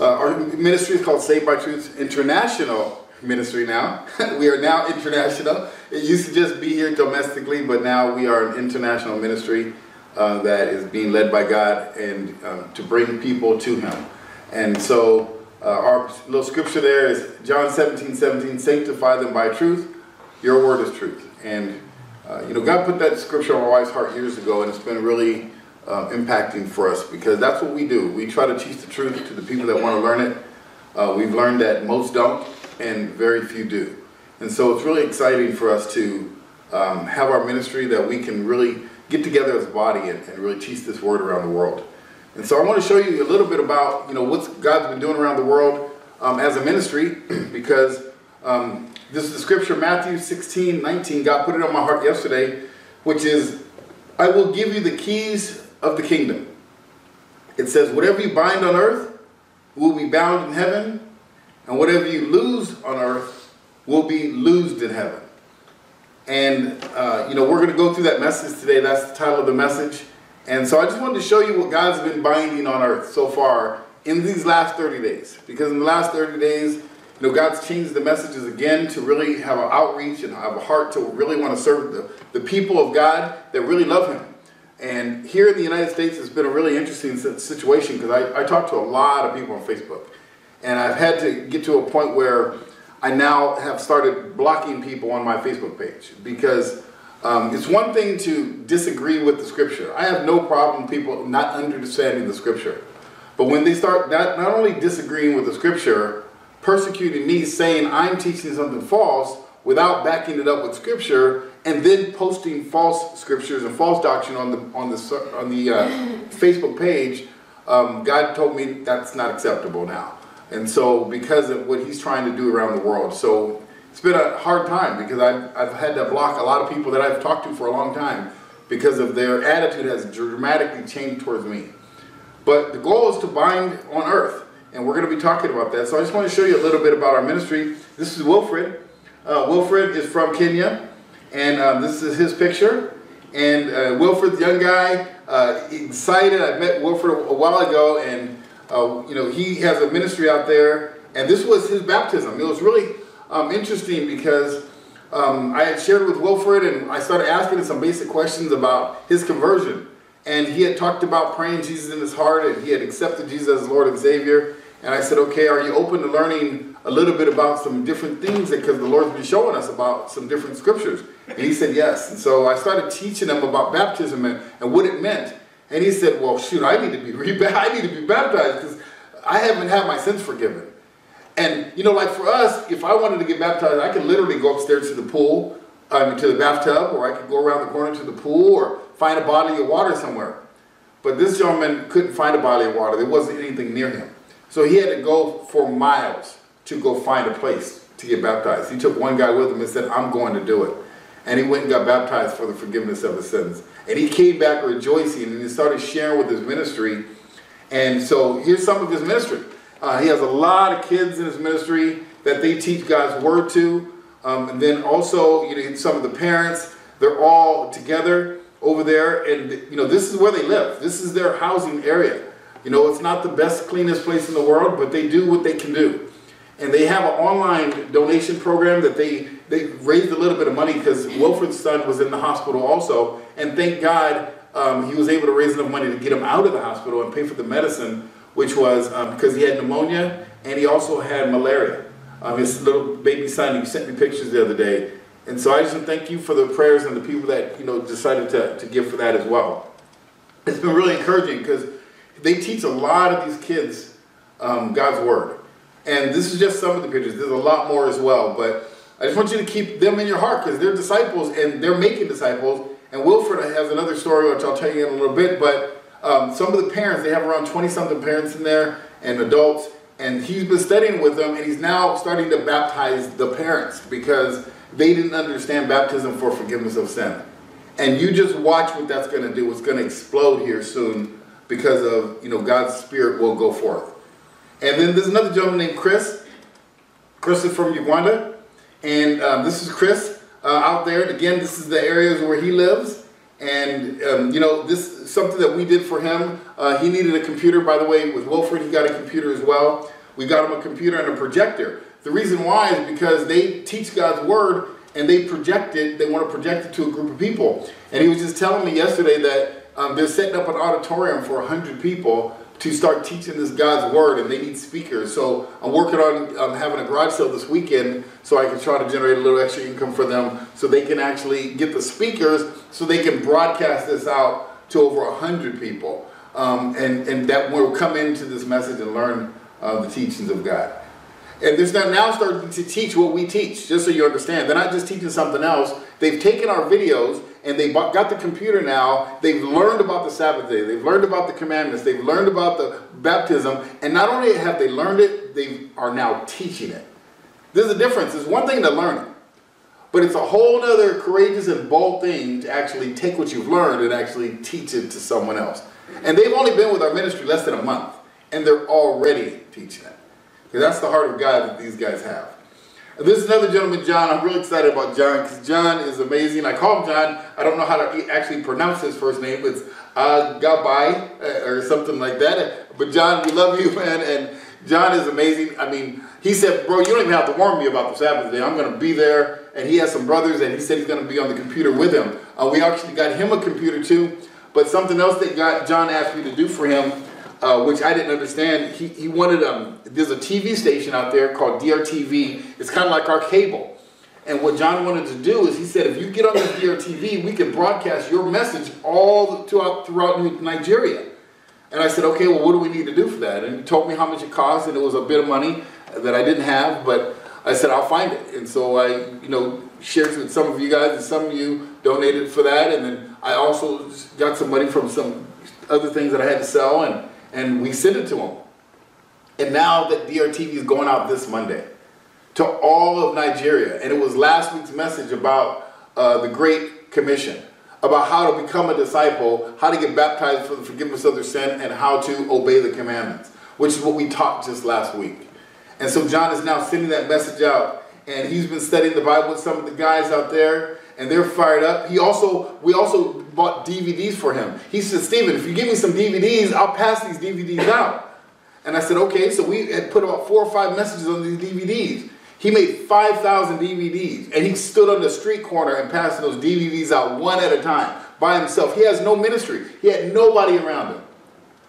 Uh, our ministry is called Saved by Truth International Ministry now. we are now international. It used to just be here domestically, but now we are an international ministry uh, that is being led by God and um, to bring people to Him. And so uh, our little scripture there is John 17, 17, sanctify them by truth. Your word is truth. And, uh, you know, God put that scripture on my wife's heart years ago, and it's been really uh, impacting for us because that's what we do. We try to teach the truth to the people that want to learn it. Uh, we've learned that most don't, and very few do. And so it's really exciting for us to um, have our ministry that we can really get together as a body and, and really teach this word around the world. And so I want to show you a little bit about, you know, what God's been doing around the world um, as a ministry because um, this is the scripture, Matthew 16, 19. God put it on my heart yesterday, which is, I will give you the keys of the kingdom. It says, whatever you bind on earth will be bound in heaven, and whatever you lose on earth will be loosed in heaven. And, uh, you know, we're going to go through that message today. That's the title of the message. And so I just wanted to show you what God's been binding on earth so far in these last 30 days. Because in the last 30 days, you know, God's changed the messages again to really have an outreach and have a heart to really want to serve the, the people of God that really love Him. And here in the United States, it's been a really interesting situation because I, I talk to a lot of people on Facebook. And I've had to get to a point where I now have started blocking people on my Facebook page because um, it's one thing to disagree with the scripture. I have no problem people not understanding the scripture. But when they start not, not only disagreeing with the scripture, persecuting me, saying I'm teaching something false without backing it up with scripture, and then posting false scriptures and false doctrine on the on the on the uh, Facebook page, um, God told me that's not acceptable now. And so because of what he's trying to do around the world. So it's been a hard time because I've, I've had to block a lot of people that I've talked to for a long time because of their attitude has dramatically changed towards me. But the goal is to bind on earth. And we're going to be talking about that. So I just want to show you a little bit about our ministry. This is Wilfred. Uh, Wilfred is from Kenya. And um, this is his picture. And uh, Wilfred's young guy, uh, excited. I met Wilfred a, a while ago. And uh, you know, he has a ministry out there, and this was his baptism. It was really um, interesting because um, I had shared with Wilfred, and I started asking him some basic questions about his conversion. And he had talked about praying Jesus in his heart, and he had accepted Jesus as Lord and Savior. And I said, okay, are you open to learning a little bit about some different things because the Lord's been showing us about some different scriptures? And he said, yes. And so I started teaching him about baptism and, and what it meant. And he said, well, shoot, I need to be I need to be baptized because I haven't had my sins forgiven. And, you know, like for us, if I wanted to get baptized, I could literally go upstairs to the pool, um, to the bathtub, or I could go around the corner to the pool, or find a bottle of water somewhere. But this gentleman couldn't find a bottle of water. There wasn't anything near him. So he had to go for miles to go find a place to get baptized. He took one guy with him and said, I'm going to do it. And he went and got baptized for the forgiveness of his sins. And he came back rejoicing and he started sharing with his ministry. And so here's some of his ministry. Uh, he has a lot of kids in his ministry that they teach God's word to. Um, and then also, you know, some of the parents, they're all together over there. And, you know, this is where they live. This is their housing area. You know, it's not the best, cleanest place in the world, but they do what they can do. And they have an online donation program that they they raised a little bit of money because Wilfred's son was in the hospital also, and thank God um, he was able to raise enough money to get him out of the hospital and pay for the medicine, which was um, because he had pneumonia and he also had malaria. Um, his little baby son, he sent me pictures the other day. And so I just thank you for the prayers and the people that you know decided to, to give for that as well. It's been really encouraging because they teach a lot of these kids um, God's word. And this is just some of the pictures. There's a lot more as well, but I just want you to keep them in your heart because they're disciples and they're making disciples. And Wilfred has another story, which I'll tell you in a little bit. But um, some of the parents, they have around 20 something parents in there and adults. And he's been studying with them and he's now starting to baptize the parents because they didn't understand baptism for forgiveness of sin. And you just watch what that's going to do. It's going to explode here soon because of, you know, God's Spirit will go forth. And then there's another gentleman named Chris. Chris is from Uganda. And um, this is Chris uh, out there. And again, this is the areas where he lives. And um, you know, this is something that we did for him. Uh, he needed a computer, by the way. With Wilfred, he got a computer as well. We got him a computer and a projector. The reason why is because they teach God's word and they project it. They want to project it to a group of people. And he was just telling me yesterday that um, they're setting up an auditorium for 100 people to start teaching this God's word, and they need speakers. So I'm working on um, having a garage sale this weekend so I can try to generate a little extra income for them so they can actually get the speakers so they can broadcast this out to over 100 people. Um, and, and that will come into this message and learn uh, the teachings of God. And they're now starting to teach what we teach, just so you understand. They're not just teaching something else. They've taken our videos and they got the computer now. They've learned about the Sabbath day. They've learned about the commandments. They've learned about the baptism. And not only have they learned it, they are now teaching it. There's a difference. It's one thing to learn it. But it's a whole other courageous and bold thing to actually take what you've learned and actually teach it to someone else. And they've only been with our ministry less than a month. And they're already teaching it. Because that's the heart of God that these guys have. This is another gentleman, John. I'm really excited about John because John is amazing. I call him John. I don't know how to actually pronounce his first name. It's Agabai uh, or something like that. But John, we love you, man. And John is amazing. I mean, he said, bro, you don't even have to warn me about the Sabbath day. I'm going to be there. And he has some brothers, and he said he's going to be on the computer with him. Uh, we actually got him a computer too. But something else that got John asked me to do for him uh, which I didn't understand. He, he wanted, um, there's a TV station out there called DRTV. It's kind of like our cable. And what John wanted to do is he said, if you get on the DRTV, we can broadcast your message all throughout, throughout Nigeria. And I said, okay, well, what do we need to do for that? And he told me how much it cost, and it was a bit of money that I didn't have, but I said, I'll find it. And so I, you know, shared with some of you guys, and some of you donated for that. And then I also got some money from some other things that I had to sell, and and we sent it to them. And now that DRTV is going out this Monday to all of Nigeria, and it was last week's message about uh, the Great Commission, about how to become a disciple, how to get baptized for the forgiveness of their sin, and how to obey the commandments, which is what we taught just last week. And so John is now sending that message out, and he's been studying the Bible with some of the guys out there, and they're fired up. He also, we also bought DVDs for him. He said, Stephen, if you give me some DVDs, I'll pass these DVDs out. And I said, okay. So we had put about four or five messages on these DVDs. He made 5,000 DVDs, and he stood on the street corner and passed those DVDs out one at a time by himself. He has no ministry. He had nobody around him.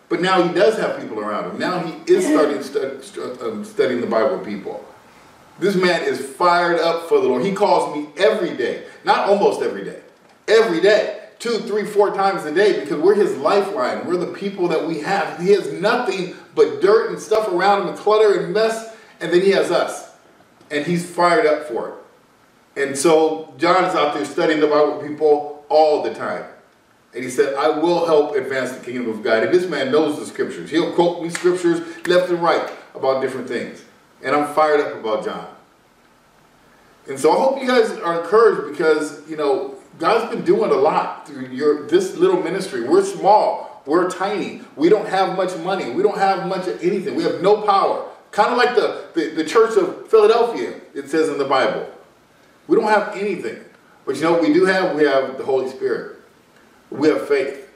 But now he does have people around him. Now he is starting stu um, studying the Bible with people. This man is fired up for the Lord. He calls me every day, not almost every day, every day, two, three, four times a day because we're his lifeline. We're the people that we have. He has nothing but dirt and stuff around him and clutter and mess, and then he has us. And he's fired up for it. And so John is out there studying the Bible with people all the time. And he said, I will help advance the kingdom of God. And this man knows the scriptures. He'll quote me scriptures left and right about different things. And I'm fired up about John. And so I hope you guys are encouraged because, you know, God's been doing a lot through your this little ministry. We're small. We're tiny. We don't have much money. We don't have much of anything. We have no power. Kind of like the, the, the church of Philadelphia, it says in the Bible. We don't have anything. But you know what we do have? We have the Holy Spirit. We have faith.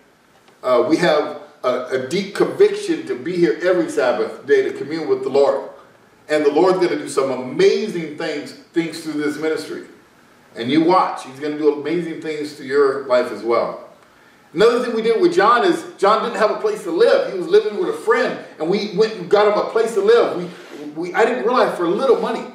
Uh, we have a, a deep conviction to be here every Sabbath day to commune with the Lord. And the Lord's going to do some amazing things, things through this ministry. And you watch. He's going to do amazing things to your life as well. Another thing we did with John is John didn't have a place to live. He was living with a friend, and we went and got him a place to live. We, we, I didn't realize for a little money,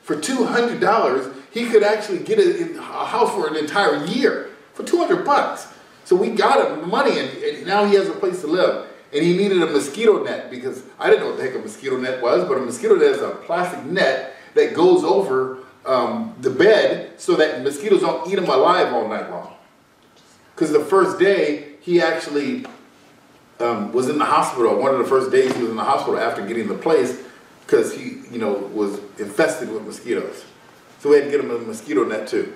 for $200, he could actually get a, a house for an entire year for 200 bucks. So we got him money, and, and now he has a place to live and he needed a mosquito net because I didn't know what the heck a mosquito net was, but a mosquito net is a plastic net that goes over um, the bed so that mosquitoes don't eat him alive all night long. Because the first day he actually um, was in the hospital. One of the first days he was in the hospital after getting the place because he, you know, was infested with mosquitoes. So we had to get him a mosquito net too.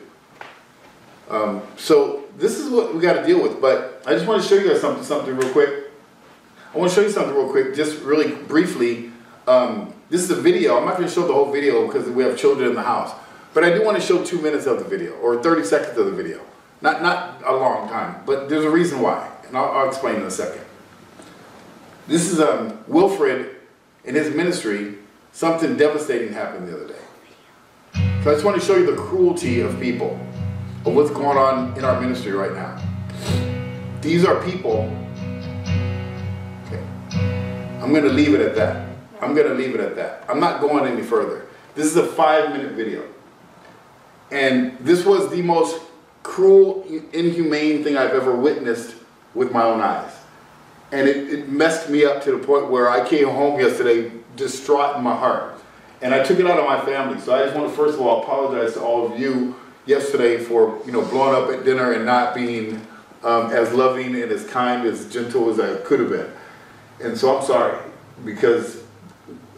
Um, so this is what we got to deal with. But I just want to show you guys something, something real quick. I want to show you something real quick, just really briefly. Um, this is a video. I'm not going to show the whole video because we have children in the house. But I do want to show two minutes of the video or 30 seconds of the video. Not, not a long time, but there's a reason why, and I'll, I'll explain in a second. This is um, Wilfred in his ministry, something devastating happened the other day. So I just want to show you the cruelty of people, of what's going on in our ministry right now. These are people, I'm going to leave it at that. I'm going to leave it at that. I'm not going any further. This is a five minute video. And this was the most cruel, inhumane thing I've ever witnessed with my own eyes. And it, it messed me up to the point where I came home yesterday distraught in my heart. And I took it out on my family. So I just want to first of all apologize to all of you yesterday for you know blowing up at dinner and not being um, as loving and as kind, as gentle as I could have been. And so I'm sorry because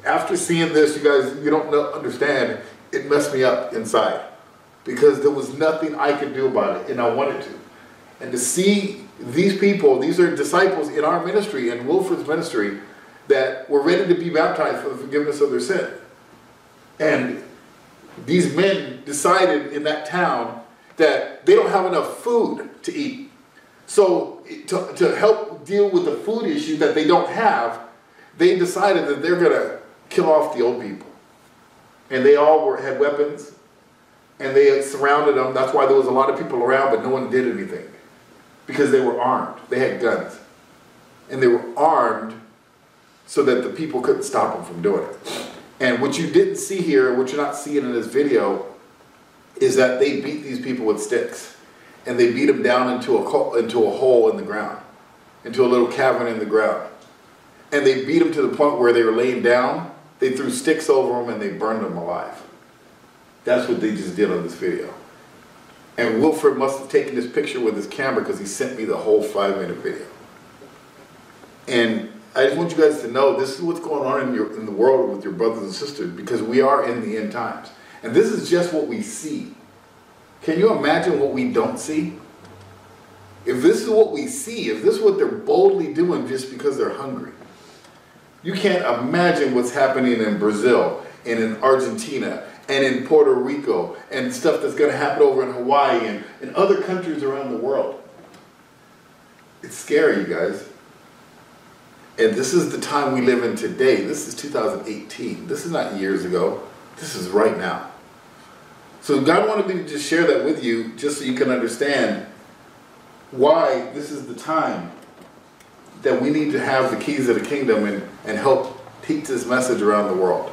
after seeing this, you guys, you don't understand, it messed me up inside because there was nothing I could do about it and I wanted to. And to see these people, these are disciples in our ministry and Wilfred's ministry that were ready to be baptized for the forgiveness of their sin. And these men decided in that town that they don't have enough food to eat. So to, to help deal with the food issue that they don't have, they decided that they're going to kill off the old people. And they all were, had weapons, and they surrounded them. That's why there was a lot of people around, but no one did anything. Because they were armed. They had guns. And they were armed so that the people couldn't stop them from doing it. And what you didn't see here, what you're not seeing in this video, is that they beat these people with sticks. And they beat him down into a, into a hole in the ground, into a little cavern in the ground. And they beat him to the point where they were laying down, they threw sticks over him and they burned him alive. That's what they just did on this video. And Wilfred must have taken this picture with his camera because he sent me the whole five minute video. And I just want you guys to know this is what's going on in, your, in the world with your brothers and sisters because we are in the end times. And this is just what we see. Can you imagine what we don't see? If this is what we see, if this is what they're boldly doing just because they're hungry, you can't imagine what's happening in Brazil and in Argentina and in Puerto Rico and stuff that's going to happen over in Hawaii and in other countries around the world. It's scary, you guys. And this is the time we live in today. This is 2018. This is not years ago. This is right now. So God wanted me to just share that with you just so you can understand why this is the time that we need to have the keys of the kingdom and, and help teach this message around the world.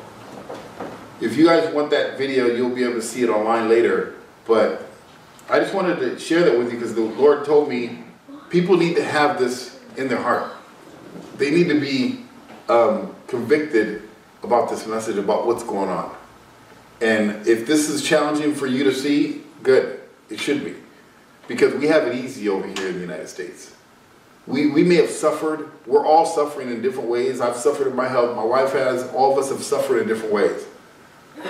If you guys want that video, you'll be able to see it online later. But I just wanted to share that with you because the Lord told me people need to have this in their heart they need to be um, convicted about this message, about what's going on. And if this is challenging for you to see, good. It should be. Because we have it easy over here in the United States. We, we may have suffered. We're all suffering in different ways. I've suffered in my health. My wife has. All of us have suffered in different ways.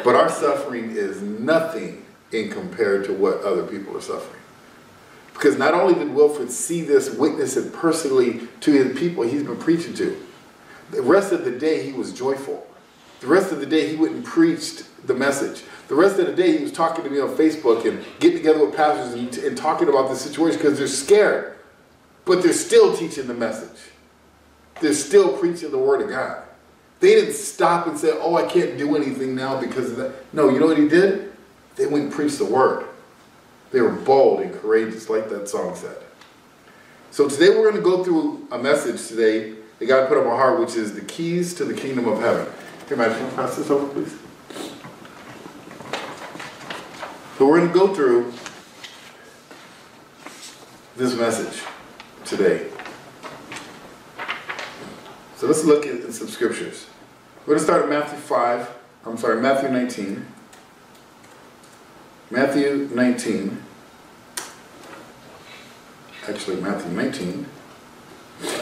But our suffering is nothing in compared to what other people are suffering. Because not only did Wilfred see this, witness it personally to his people he's been preaching to, the rest of the day he was joyful. The rest of the day he went and preached the message. The rest of the day he was talking to me on Facebook and getting together with pastors and, and talking about the situation because they're scared. But they're still teaching the message. They're still preaching the word of God. They didn't stop and say, oh, I can't do anything now because of that. No, you know what he did? They went and preached the word. They were bold and courageous, like that song said. So today we're going to go through a message today that God put on my heart, which is the keys to the kingdom of heaven. Can you pass this over, please? So we're going to go through this message today. So let's look at some scriptures. We're going to start at Matthew 5, I'm sorry, Matthew 19. Matthew 19, actually Matthew 19, and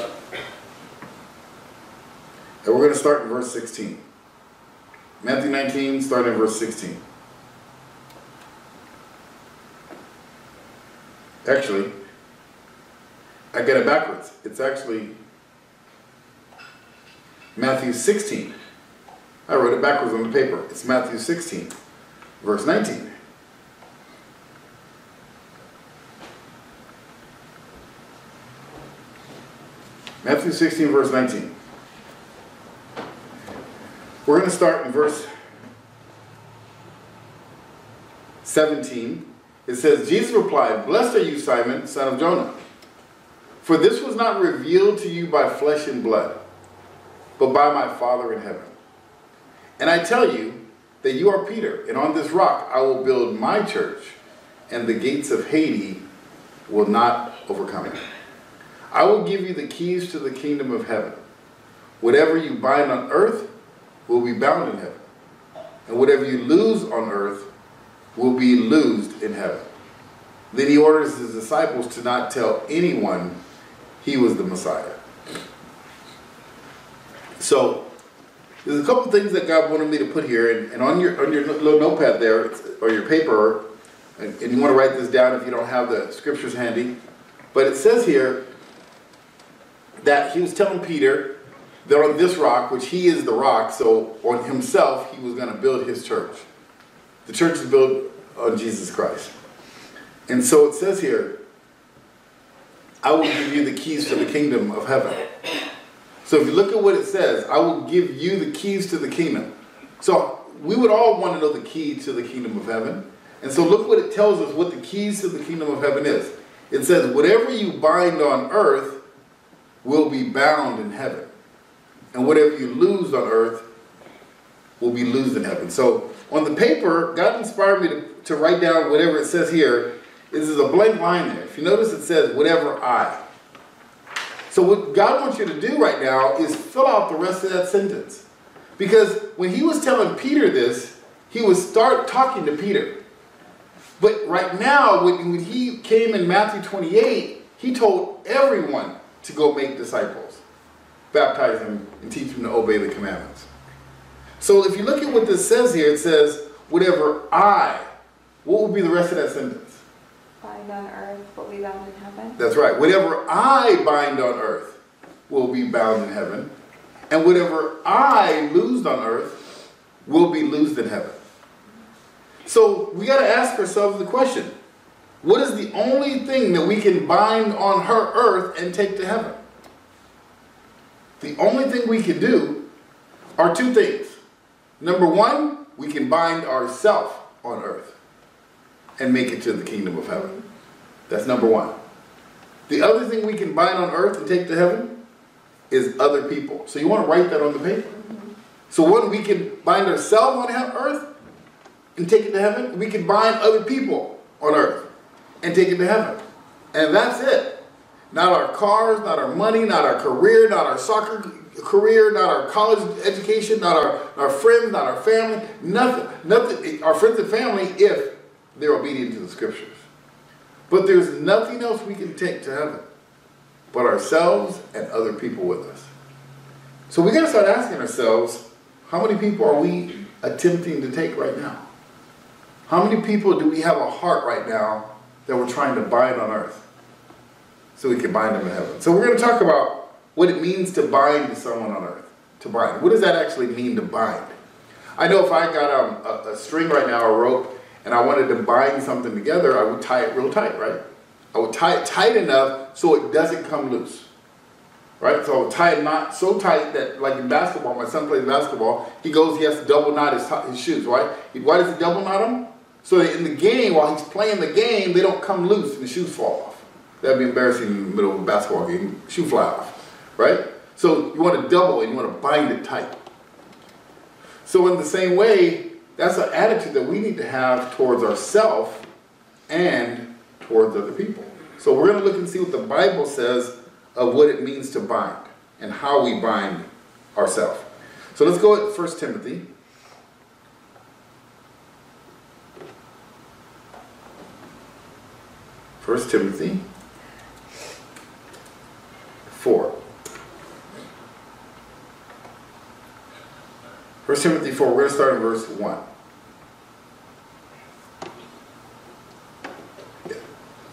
we're going to start in verse 16. Matthew 19, starting in verse 16. Actually, I get it backwards. It's actually Matthew 16. I wrote it backwards on the paper. It's Matthew 16, verse 19. Matthew 16, verse 19. We're going to start in verse 17. It says, Jesus replied, Blessed are you, Simon, son of Jonah. For this was not revealed to you by flesh and blood, but by my Father in heaven. And I tell you that you are Peter, and on this rock I will build my church, and the gates of Hades will not overcome it. I will give you the keys to the kingdom of heaven. Whatever you bind on earth will be bound in heaven, and whatever you lose on earth will be loosed in heaven. Then he orders his disciples to not tell anyone he was the Messiah. So there's a couple things that God wanted me to put here, and, and on your on your little notepad there or your paper, and, and you want to write this down if you don't have the scriptures handy. But it says here that he was telling Peter that on this rock, which he is the rock, so on himself he was going to build his church. The church is built on Jesus Christ. And so it says here, I will give you the keys to the kingdom of heaven. So if you look at what it says, I will give you the keys to the kingdom. So we would all want to know the key to the kingdom of heaven. And so look what it tells us what the keys to the kingdom of heaven is. It says, whatever you bind on earth will be bound in heaven. And whatever you lose on earth will be loosed in heaven. So on the paper, God inspired me to, to write down whatever it says here. This is a blank line there. If you notice, it says, whatever I. So what God wants you to do right now is fill out the rest of that sentence. Because when he was telling Peter this, he would start talking to Peter. But right now, when he came in Matthew 28, he told everyone to go make disciples, baptize them, and teach them to obey the commandments. So if you look at what this says here, it says, whatever I, what would be the rest of that sentence? Bind on earth will be bound in heaven. That's right. Whatever I bind on earth will be bound in heaven. And whatever I lose on earth will be loosed in heaven. So we got to ask ourselves the question what is the only thing that we can bind on her earth and take to heaven? The only thing we can do are two things. Number one, we can bind ourselves on earth and make it to the kingdom of heaven. That's number one. The other thing we can bind on earth and take to heaven is other people. So you want to write that on the paper. So one, we can bind ourselves on earth and take it to heaven. We can bind other people on earth and take it to heaven. And that's it. Not our cars, not our money, not our career, not our soccer career, not our college education, not our, our friends, not our family, nothing. Nothing. Our friends and family if they're obedient to the scriptures. But there's nothing else we can take to heaven but ourselves and other people with us. So we got to start asking ourselves, how many people are we attempting to take right now? How many people do we have a heart right now that we're trying to bind on earth so we can bind them in heaven? So we're going to talk about what it means to bind someone on earth. To bind. What does that actually mean to bind? I know if I got um, a, a string right now, a rope, and I wanted to bind something together, I would tie it real tight, right? I would tie it tight enough so it doesn't come loose. Right? So I would tie a knot so tight that, like in basketball, my son plays basketball, he goes, he has to double knot his, his shoes, right? Why does he double knot them? So in the game, while he's playing the game, they don't come loose and the shoes fall off. That'd be embarrassing in the middle of a basketball game. Shoe fly off, right? So you want to double and you want to bind it tight. So in the same way, that's an attitude that we need to have towards ourselves and towards other people. So we're going to look and see what the Bible says of what it means to bind and how we bind ourselves. So let's go at 1 Timothy First Timothy 4. First Timothy 4, we're going to start in verse 1.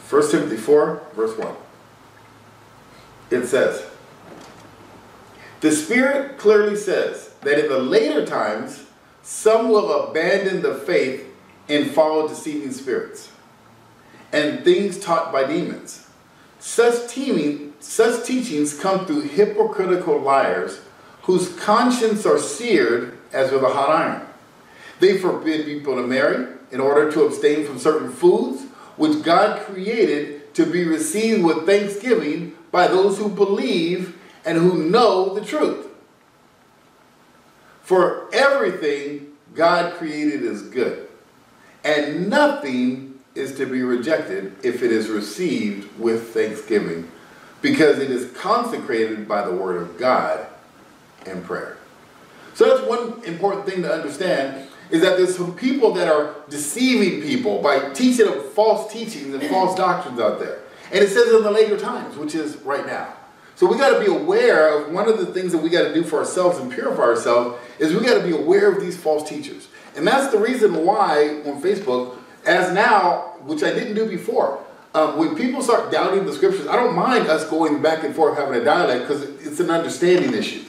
First Timothy 4, verse 1. It says, The Spirit clearly says that in the later times, some will abandon the faith and follow deceiving spirits and things taught by demons. Such teaming, such teachings come through hypocritical liars whose conscience are seared as with a hot iron. They forbid people to marry in order to abstain from certain foods which God created to be received with thanksgiving by those who believe and who know the truth. For everything God created is good, and nothing is to be rejected if it is received with thanksgiving, because it is consecrated by the word of God and prayer. So that's one important thing to understand is that there's some people that are deceiving people by teaching false teachings and false doctrines out there. And it says in the later times, which is right now. So we got to be aware of one of the things that we got to do for ourselves and purify ourselves is we got to be aware of these false teachers. And that's the reason why on Facebook, as now, which I didn't do before, um, when people start doubting the scriptures, I don't mind us going back and forth having a dialogue because it's an understanding issue.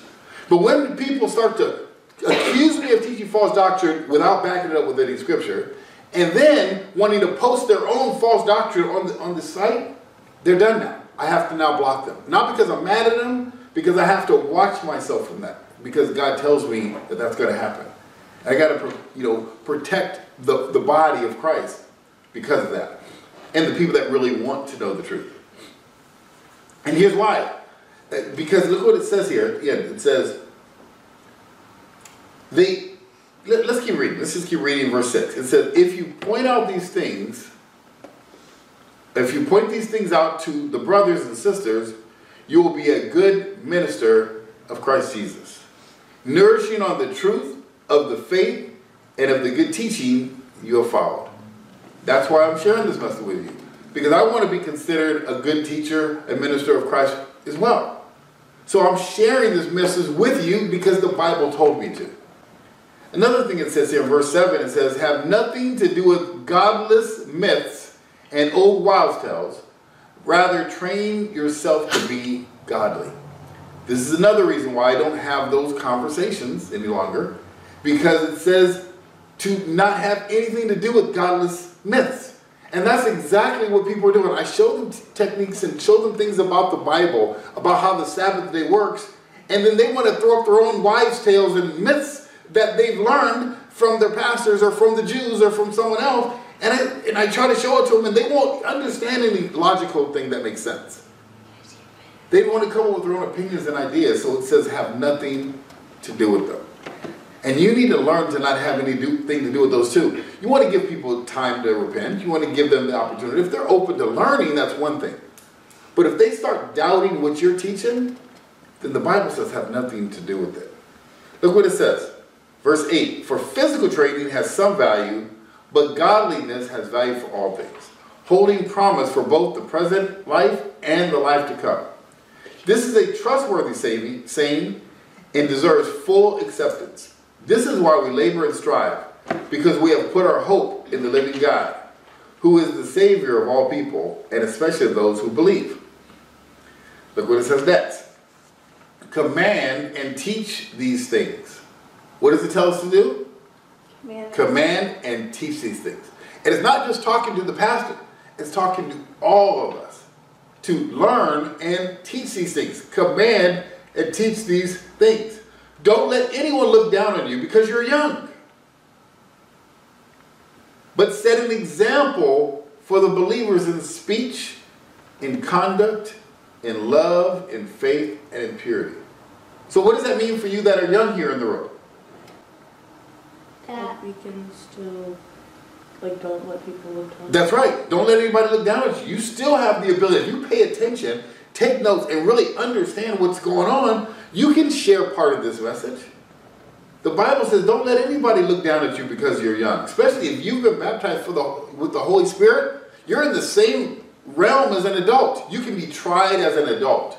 But when people start to accuse me of teaching false doctrine without backing it up with any scripture, and then wanting to post their own false doctrine on the, on the site, they're done now. I have to now block them. Not because I'm mad at them, because I have to watch myself from that. Because God tells me that that's going to happen. I got to, you know, protect the, the body of Christ because of that. And the people that really want to know the truth. And here's why. Uh, because look what it says here. It says, they, let, us keep reading. Let's just keep reading verse 6. It says, if you point out these things, if you point these things out to the brothers and sisters, you will be a good minister of Christ Jesus, nourishing on the truth of the faith and of the good teaching you have followed. That's why I'm sharing this message with you, because I want to be considered a good teacher and minister of Christ as well. So I'm sharing this message with you because the Bible told me to. Another thing it says here in verse 7, it says, Have nothing to do with godless myths and old wives' tales. Rather, train yourself to be godly. This is another reason why I don't have those conversations any longer. Because it says to not have anything to do with godless myths. And that's exactly what people are doing. I show them techniques and show them things about the Bible, about how the Sabbath day works, and then they want to throw up their own wives' tales and myths that they've learned from their pastors or from the Jews or from someone else. And I, and I try to show it to them, and they won't understand any logical thing that makes sense. They want to come up with their own opinions and ideas, so it says have nothing to do with them. And you need to learn to not have anything to do with those two. You want to give people time to repent. You want to give them the opportunity. If they're open to learning, that's one thing. But if they start doubting what you're teaching, then the Bible says have nothing to do with it. Look what it says. Verse 8 For physical training has some value, but godliness has value for all things, holding promise for both the present life and the life to come. This is a trustworthy saying and deserves full acceptance. This is why we labor and strive, because we have put our hope in the living God, who is the Savior of all people, and especially those who believe. Look what it says next. Command and teach these things. What does it tell us to do? Command. Command and teach these things. And it's not just talking to the pastor, it's talking to all of us to learn and teach these things. Command and teach these things. Don't let anyone look down on you because you're young. But set an example for the believers in speech, in conduct, in love, in faith, and in purity. So what does that mean for you that are young here in the room? that we can still like don't let people look down. That's right. Don't let anybody look down at you. You still have the ability. If you pay attention, take notes, and really understand what's going on, you can share part of this message. The Bible says, "Don't let anybody look down at you because you're young." Especially if you've been baptized the with the Holy Spirit, you're in the same realm as an adult. You can be tried as an adult.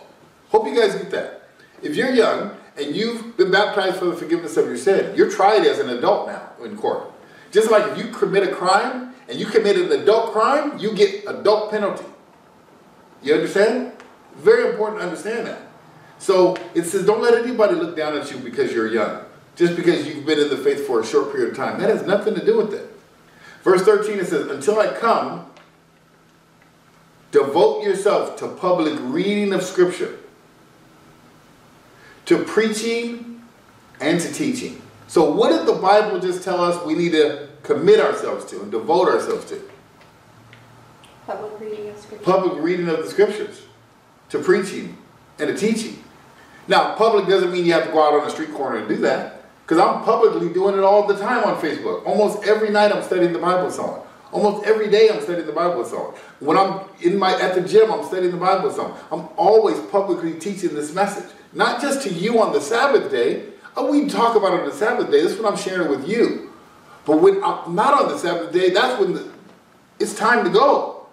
Hope you guys get that. If you're young and you've been baptized for the forgiveness of your sin, you're tried as an adult now in court. Just like if you commit a crime and you commit an adult crime, you get adult penalty. You understand? Very important to understand that. So it says, don't let anybody look down at you because you're young. Just because you've been in the faith for a short period of time. That has nothing to do with it. Verse 13, it says, until I come, Devote yourself to public reading of Scripture, to preaching, and to teaching. So, what did the Bible just tell us we need to commit ourselves to and devote ourselves to? Public reading of scripture. Public reading of the Scriptures, to preaching, and to teaching. Now, public doesn't mean you have to go out on the street corner and do that. Because I'm publicly doing it all the time on Facebook. Almost every night I'm studying the Bible someone. Almost every day I'm studying the Bible someone. When I'm in my at the gym, I'm studying the Bible someone. I'm always publicly teaching this message. Not just to you on the Sabbath day. Oh, we talk about it on the Sabbath day. This is when I'm sharing with you. But when I'm not on the Sabbath day, that's when the, it's time to go.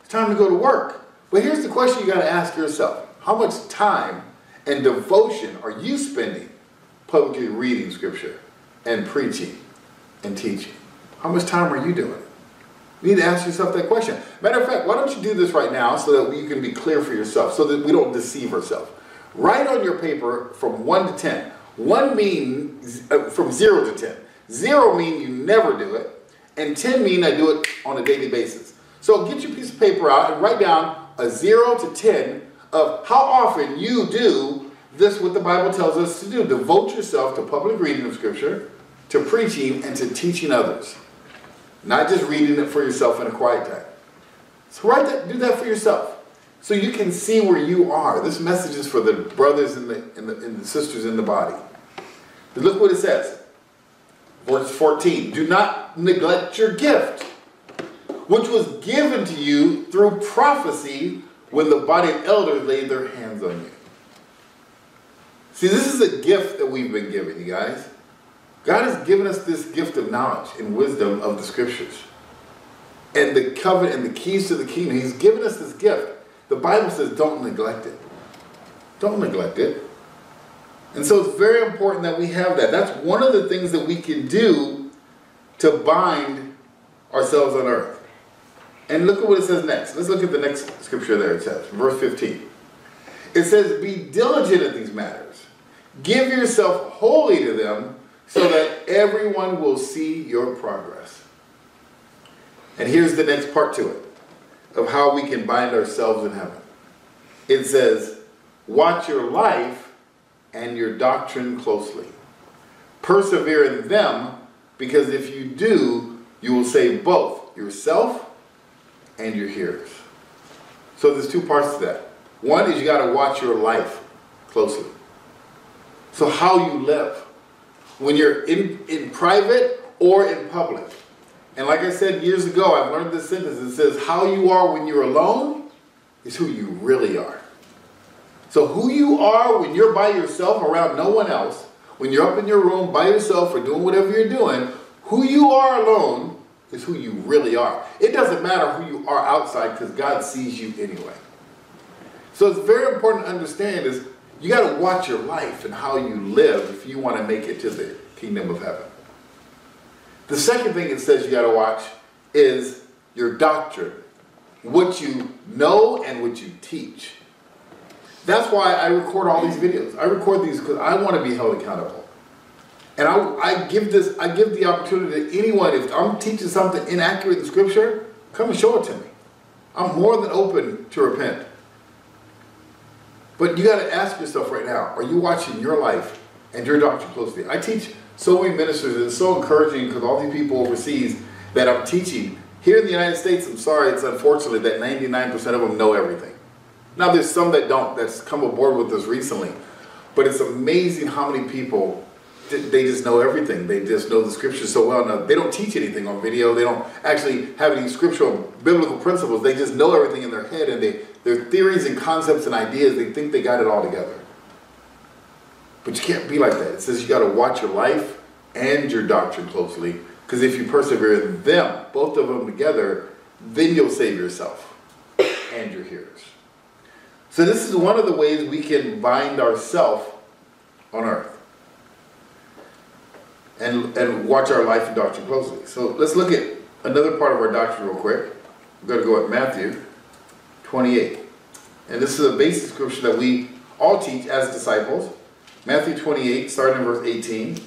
It's time to go to work. But here's the question you got to ask yourself. How much time and devotion are you spending publicly reading scripture and preaching and teaching? How much time are you doing? You need to ask yourself that question. Matter of fact, why don't you do this right now so that you can be clear for yourself, so that we don't deceive ourselves. Write on your paper from 1 to 10. 1 means uh, from 0 to 10. 0 mean you never do it, and 10 mean I do it on a daily basis. So get your piece of paper out and write down a 0 to 10 of how often you do this what the Bible tells us to do. Devote yourself to public reading of Scripture, to preaching, and to teaching others. Not just reading it for yourself in a quiet time. So write that, do that for yourself. So you can see where you are. This message is for the brothers and the, and the, and the sisters in the body. But look what it says. Verse 14. Do not neglect your gift, which was given to you through prophecy when the body of elders laid their hands on you. See, this is a gift that we've been given, you guys. God has given us this gift of knowledge and wisdom of the scriptures. And the covenant and the keys to the kingdom. He's given us this gift. The Bible says don't neglect it. Don't neglect it. And so it's very important that we have that. That's one of the things that we can do to bind ourselves on earth. And look at what it says next. Let's look at the next scripture there. It says, verse 15. It says, Be diligent in these matters. Give yourself wholly to them so that everyone will see your progress. And here's the next part to it of how we can bind ourselves in heaven. It says, Watch your life and your doctrine closely. Persevere in them, because if you do, you will save both yourself and your hearers. So there's two parts to that. One is you got to watch your life closely. So how you live. When you're in, in private or in public. And like I said years ago, I've learned this sentence. It says, how you are when you're alone is who you really are. So who you are when you're by yourself around no one else, when you're up in your room by yourself or doing whatever you're doing, who you are alone is who you really are. It doesn't matter who you are outside because God sees you anyway. So it's very important to understand is you got to watch your life and how you live if you want to make it to the kingdom of heaven. The second thing it says you got to watch is your doctrine, what you know and what you teach. That's why I record all these videos. I record these because I want to be held accountable. And I, I give this, I give the opportunity to anyone, if I'm teaching something inaccurate in scripture, come and show it to me. I'm more than open to repent. But you got to ask yourself right now, are you watching your life and your doctrine closely? I teach so many ministers, and it's so encouraging because all these people overseas that I'm teaching. Here in the United States, I'm sorry, it's unfortunately that 99% of them know everything. Now there's some that don't, that's come aboard with us recently. But it's amazing how many people, they just know everything. They just know the scriptures so well. Now, they don't teach anything on video. They don't actually have any scriptural biblical principles. They just know everything in their head and they, their theories and concepts and ideas, they think they got it all together. But you can't be like that. It says you got to watch your life and your doctrine closely. Because if you persevere in them, both of them together, then you'll save yourself and your hearers. So this is one of the ways we can bind ourselves on earth. And, and watch our life and doctrine closely. So let's look at another part of our doctrine real quick. We're going to go at Matthew 28. And this is a basic scripture that we all teach as disciples. Matthew 28, starting in verse 18.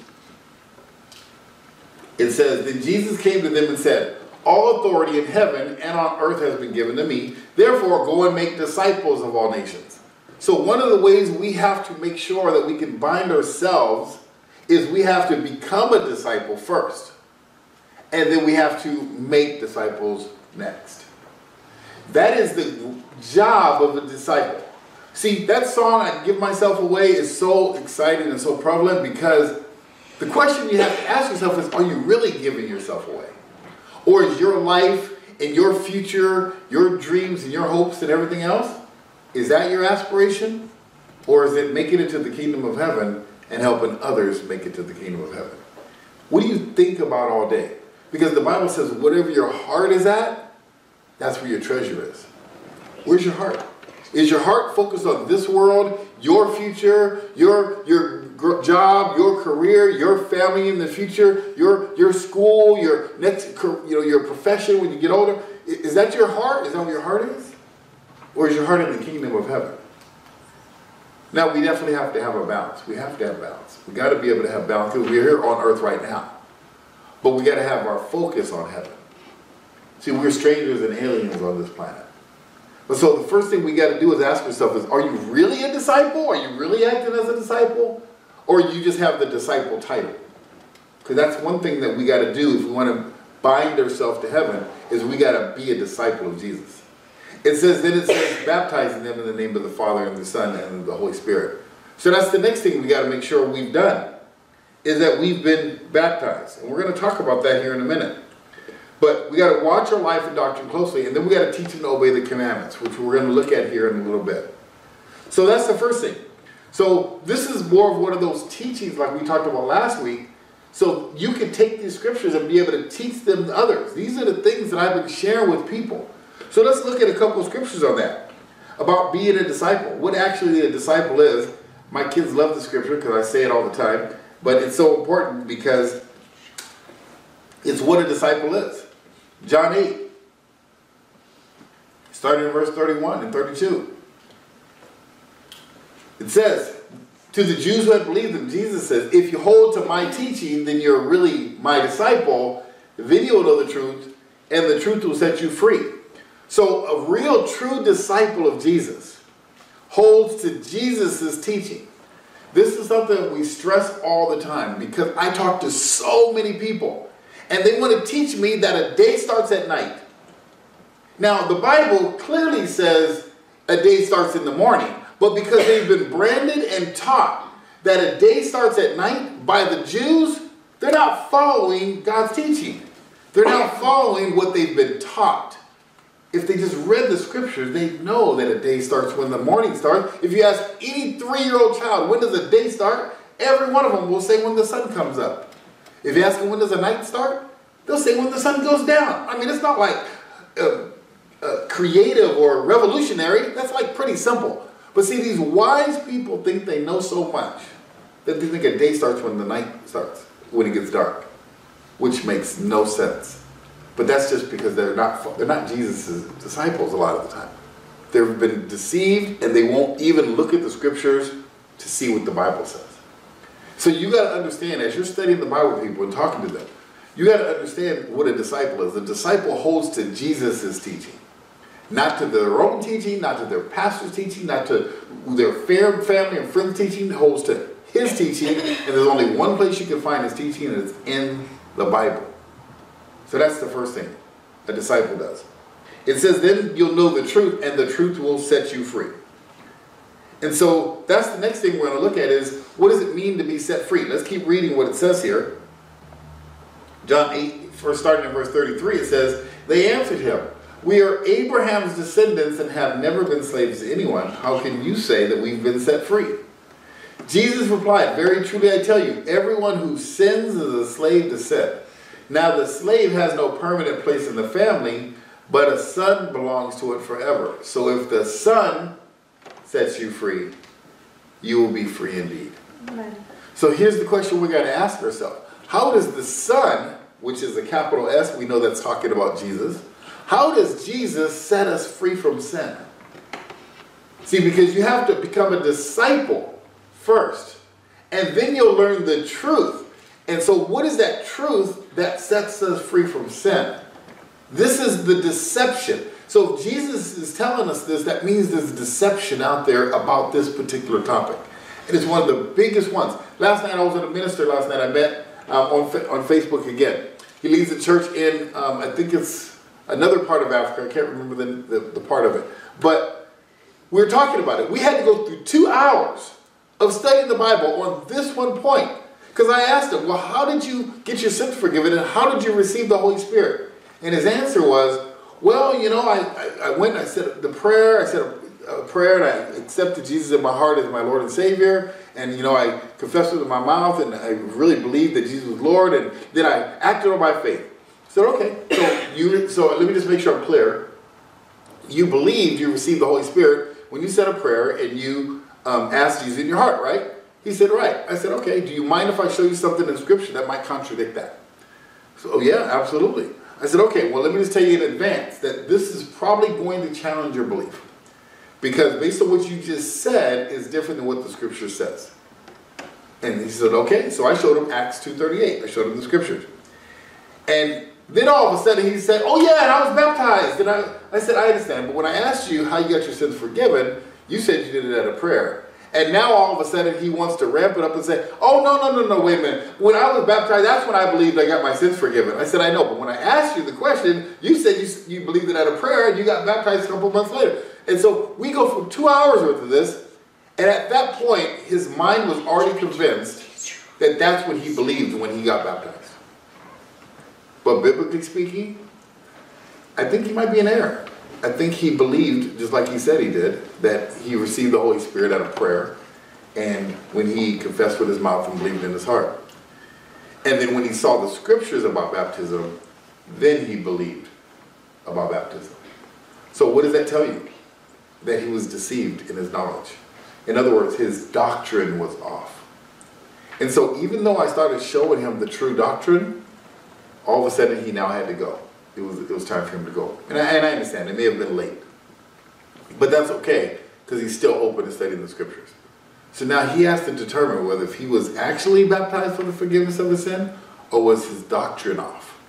It says, Then Jesus came to them and said, All authority in heaven and on earth has been given to me. Therefore, go and make disciples of all nations. So, one of the ways we have to make sure that we can bind ourselves is we have to become a disciple first. And then we have to make disciples next. That is the job of a disciple. See, that song, I Give Myself Away, is so exciting and so prevalent because the question you have to ask yourself is are you really giving yourself away? Or is your life and your future, your dreams and your hopes and everything else, is that your aspiration? Or is it making it to the kingdom of heaven and helping others make it to the kingdom of heaven? What do you think about all day? Because the Bible says, whatever your heart is at, that's where your treasure is. Where's your heart? Is your heart focused on this world, your future, your your job, your career, your family in the future, your your school, your next you know your profession when you get older? Is that your heart? Is that where your heart is? Or is your heart in the kingdom of heaven? Now we definitely have to have a balance. We have to have balance. We got to be able to have balance because we're here on earth right now. But we got to have our focus on heaven. See, we're strangers and aliens on this planet. But so the first thing we got to do is ask ourselves is, are you really a disciple? Are you really acting as a disciple? Or you just have the disciple title? Because that's one thing that we got to do if we want to bind ourselves to heaven is we got to be a disciple of Jesus. It says, then it says, baptizing them in the name of the Father and the Son and the Holy Spirit. So that's the next thing we got to make sure we've done, is that we've been baptized. And we're going to talk about that here in a minute. But we got to watch our life and doctrine closely, and then we got to teach them to obey the commandments, which we're going to look at here in a little bit. So that's the first thing. So this is more of one of those teachings like we talked about last week. So you can take these scriptures and be able to teach them to others. These are the things that I've been sharing with people. So let's look at a couple of scriptures on that. About being a disciple. What actually a disciple is. My kids love the scripture because I say it all the time. But it's so important because it's what a disciple is. John 8, starting in verse 31 and 32. It says, to the Jews who had believed him, Jesus says, if you hold to my teaching, then you're really my disciple. Then you will know the truth, and the truth will set you free. So a real true disciple of Jesus holds to Jesus' teaching. This is something we stress all the time because I talk to so many people and they want to teach me that a day starts at night. Now, the Bible clearly says a day starts in the morning, but because they've been branded and taught that a day starts at night by the Jews, they're not following God's teaching. They're not following what they've been taught. If they just read the scriptures, they know that a day starts when the morning starts. If you ask any three-year-old child, when does a day start? Every one of them will say when the sun comes up. If you ask them when does the night start, they'll say when the sun goes down. I mean, it's not like uh, uh, creative or revolutionary. That's like pretty simple. But see, these wise people think they know so much that they think a day starts when the night starts, when it gets dark, which makes no sense. But that's just because they're not they're not Jesus' disciples a lot of the time. They've been deceived and they won't even look at the scriptures to see what the Bible says. So you got to understand, as you're studying the Bible people and talking to them, you got to understand what a disciple is. A disciple holds to Jesus' teaching, not to their own teaching, not to their pastor's teaching, not to their family and friends' teaching. Holds to his teaching, and there's only one place you can find his teaching, and it's in the Bible. So that's the first thing a disciple does. It says, then you'll know the truth, and the truth will set you free. And so that's the next thing we're going to look at is what does it mean to be set free? Let's keep reading what it says here. John 8, first starting in verse 33, it says, They answered him, We are Abraham's descendants and have never been slaves to anyone. How can you say that we've been set free? Jesus replied, Very truly I tell you, everyone who sins is a slave to sin. Now the slave has no permanent place in the family, but a son belongs to it forever. So if the son sets you free, you will be free indeed. Amen. So here's the question we got to ask ourselves. How does the Son, which is a capital S, we know that's talking about Jesus, how does Jesus set us free from sin? See, because you have to become a disciple first, and then you'll learn the truth. And so, what is that truth that sets us free from sin? This is the deception. So Jesus is telling us this, that means there's deception out there about this particular topic. And it's one of the biggest ones. Last night I was with a minister last night I met um, on, on Facebook again. He leads a church in, um, I think it's another part of Africa. I can't remember the, the, the part of it. But we were talking about it. We had to go through two hours of studying the Bible on this one point. Because I asked him, well, how did you get your sins forgiven and how did you receive the Holy Spirit? And his answer was, well, you know, I, I, I went I said the prayer, I said a, a, prayer and I accepted Jesus in my heart as my Lord and Savior. And, you know, I confessed it with my mouth and I really believed that Jesus was Lord. And then I acted on my faith. I said, okay, so, you, so let me just make sure I'm clear. You believed you received the Holy Spirit when you said a prayer and you um, asked Jesus in your heart, right? He said, right. I said, okay, do you mind if I show you something in Scripture that might contradict that? So, oh, yeah, absolutely. I said, okay, well, let me just tell you in advance that this is probably going to challenge your belief. Because based on what you just said is different than what the Scripture says. And he said, okay. So I showed him Acts 2.38. I showed him the Scriptures. And then all of a sudden he said, oh yeah, and I was baptized. And I, I said, I understand. But when I asked you how you got your sins forgiven, you said you did it at a prayer. And now all of a sudden he wants to ramp it up and say, oh, no, no, no, no, wait a minute. When I was baptized, that's when I believed I got my sins forgiven. I said, I know, but when I asked you the question, you said you, you believed it at a prayer and you got baptized a couple months later. And so we go from two hours worth of this, and at that point, his mind was already convinced that that's what he believed when he got baptized. But biblically speaking, I think he might be in error. I think he believed, just like he said he did, that he received the Holy Spirit out of prayer and when he confessed with his mouth and believed in his heart. And then when he saw the scriptures about baptism, then he believed about baptism. So what does that tell you? That he was deceived in his knowledge. In other words, his doctrine was off. And so even though I started showing him the true doctrine, all of a sudden he now had to go it was it was time for him to go. And I, and I understand it may have been late, but that's okay because he's still open to studying the scriptures. So now he has to determine whether if he was actually baptized for the forgiveness of his sin or was his doctrine off.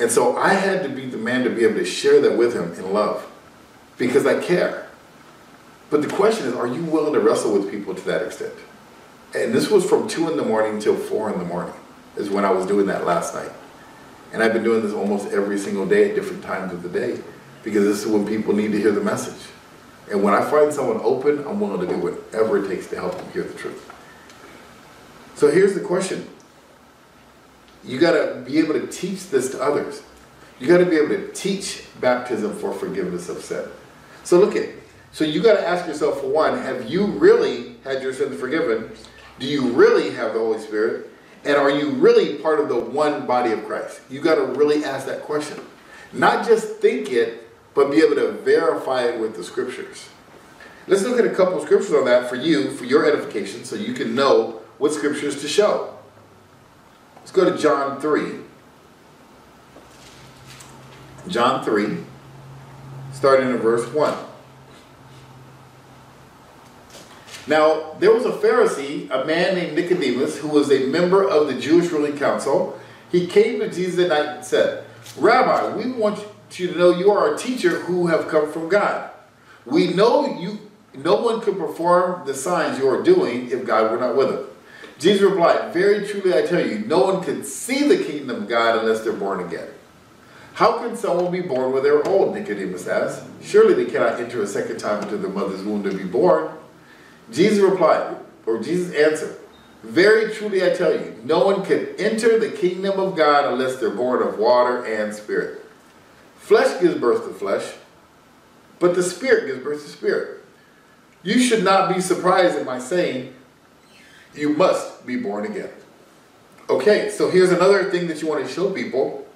And so I had to be the man to be able to share that with him in love because I care. But the question is, are you willing to wrestle with people to that extent? And this was from 2 in the morning till 4 in the morning is when I was doing that last night. And I've been doing this almost every single day at different times of the day because this is when people need to hear the message. And when I find someone open, I'm willing to do whatever it takes to help them hear the truth. So here's the question. You got to be able to teach this to others. You got to be able to teach baptism for forgiveness of sin. So look at, so you got to ask yourself for one, have you really had your sins forgiven? Do you really have the Holy Spirit? And are you really part of the one body of Christ? You got to really ask that question. Not just think it, but be able to verify it with the scriptures. Let's look at a couple of scriptures on that for you, for your edification, so you can know what scriptures to show. Let's go to John 3. John 3, starting in verse 1. Now, there was a Pharisee, a man named Nicodemus, who was a member of the Jewish ruling council. He came to Jesus at night and said, Rabbi, we want you to know you are a teacher who have come from God. We know you no one could perform the signs you are doing if God were not with him. Jesus replied, Very truly I tell you, no one can see the kingdom of God unless they're born again. How can someone be born when they're old? Nicodemus asked. Surely they cannot enter a second time into their mother's womb to be born. Jesus replied, or Jesus answered, Very truly I tell you, no one can enter the kingdom of God unless they're born of water and spirit. Flesh gives birth to flesh, but the spirit gives birth to spirit. You should not be surprised at my saying, you must be born again. Okay, so here's another thing that you want to show people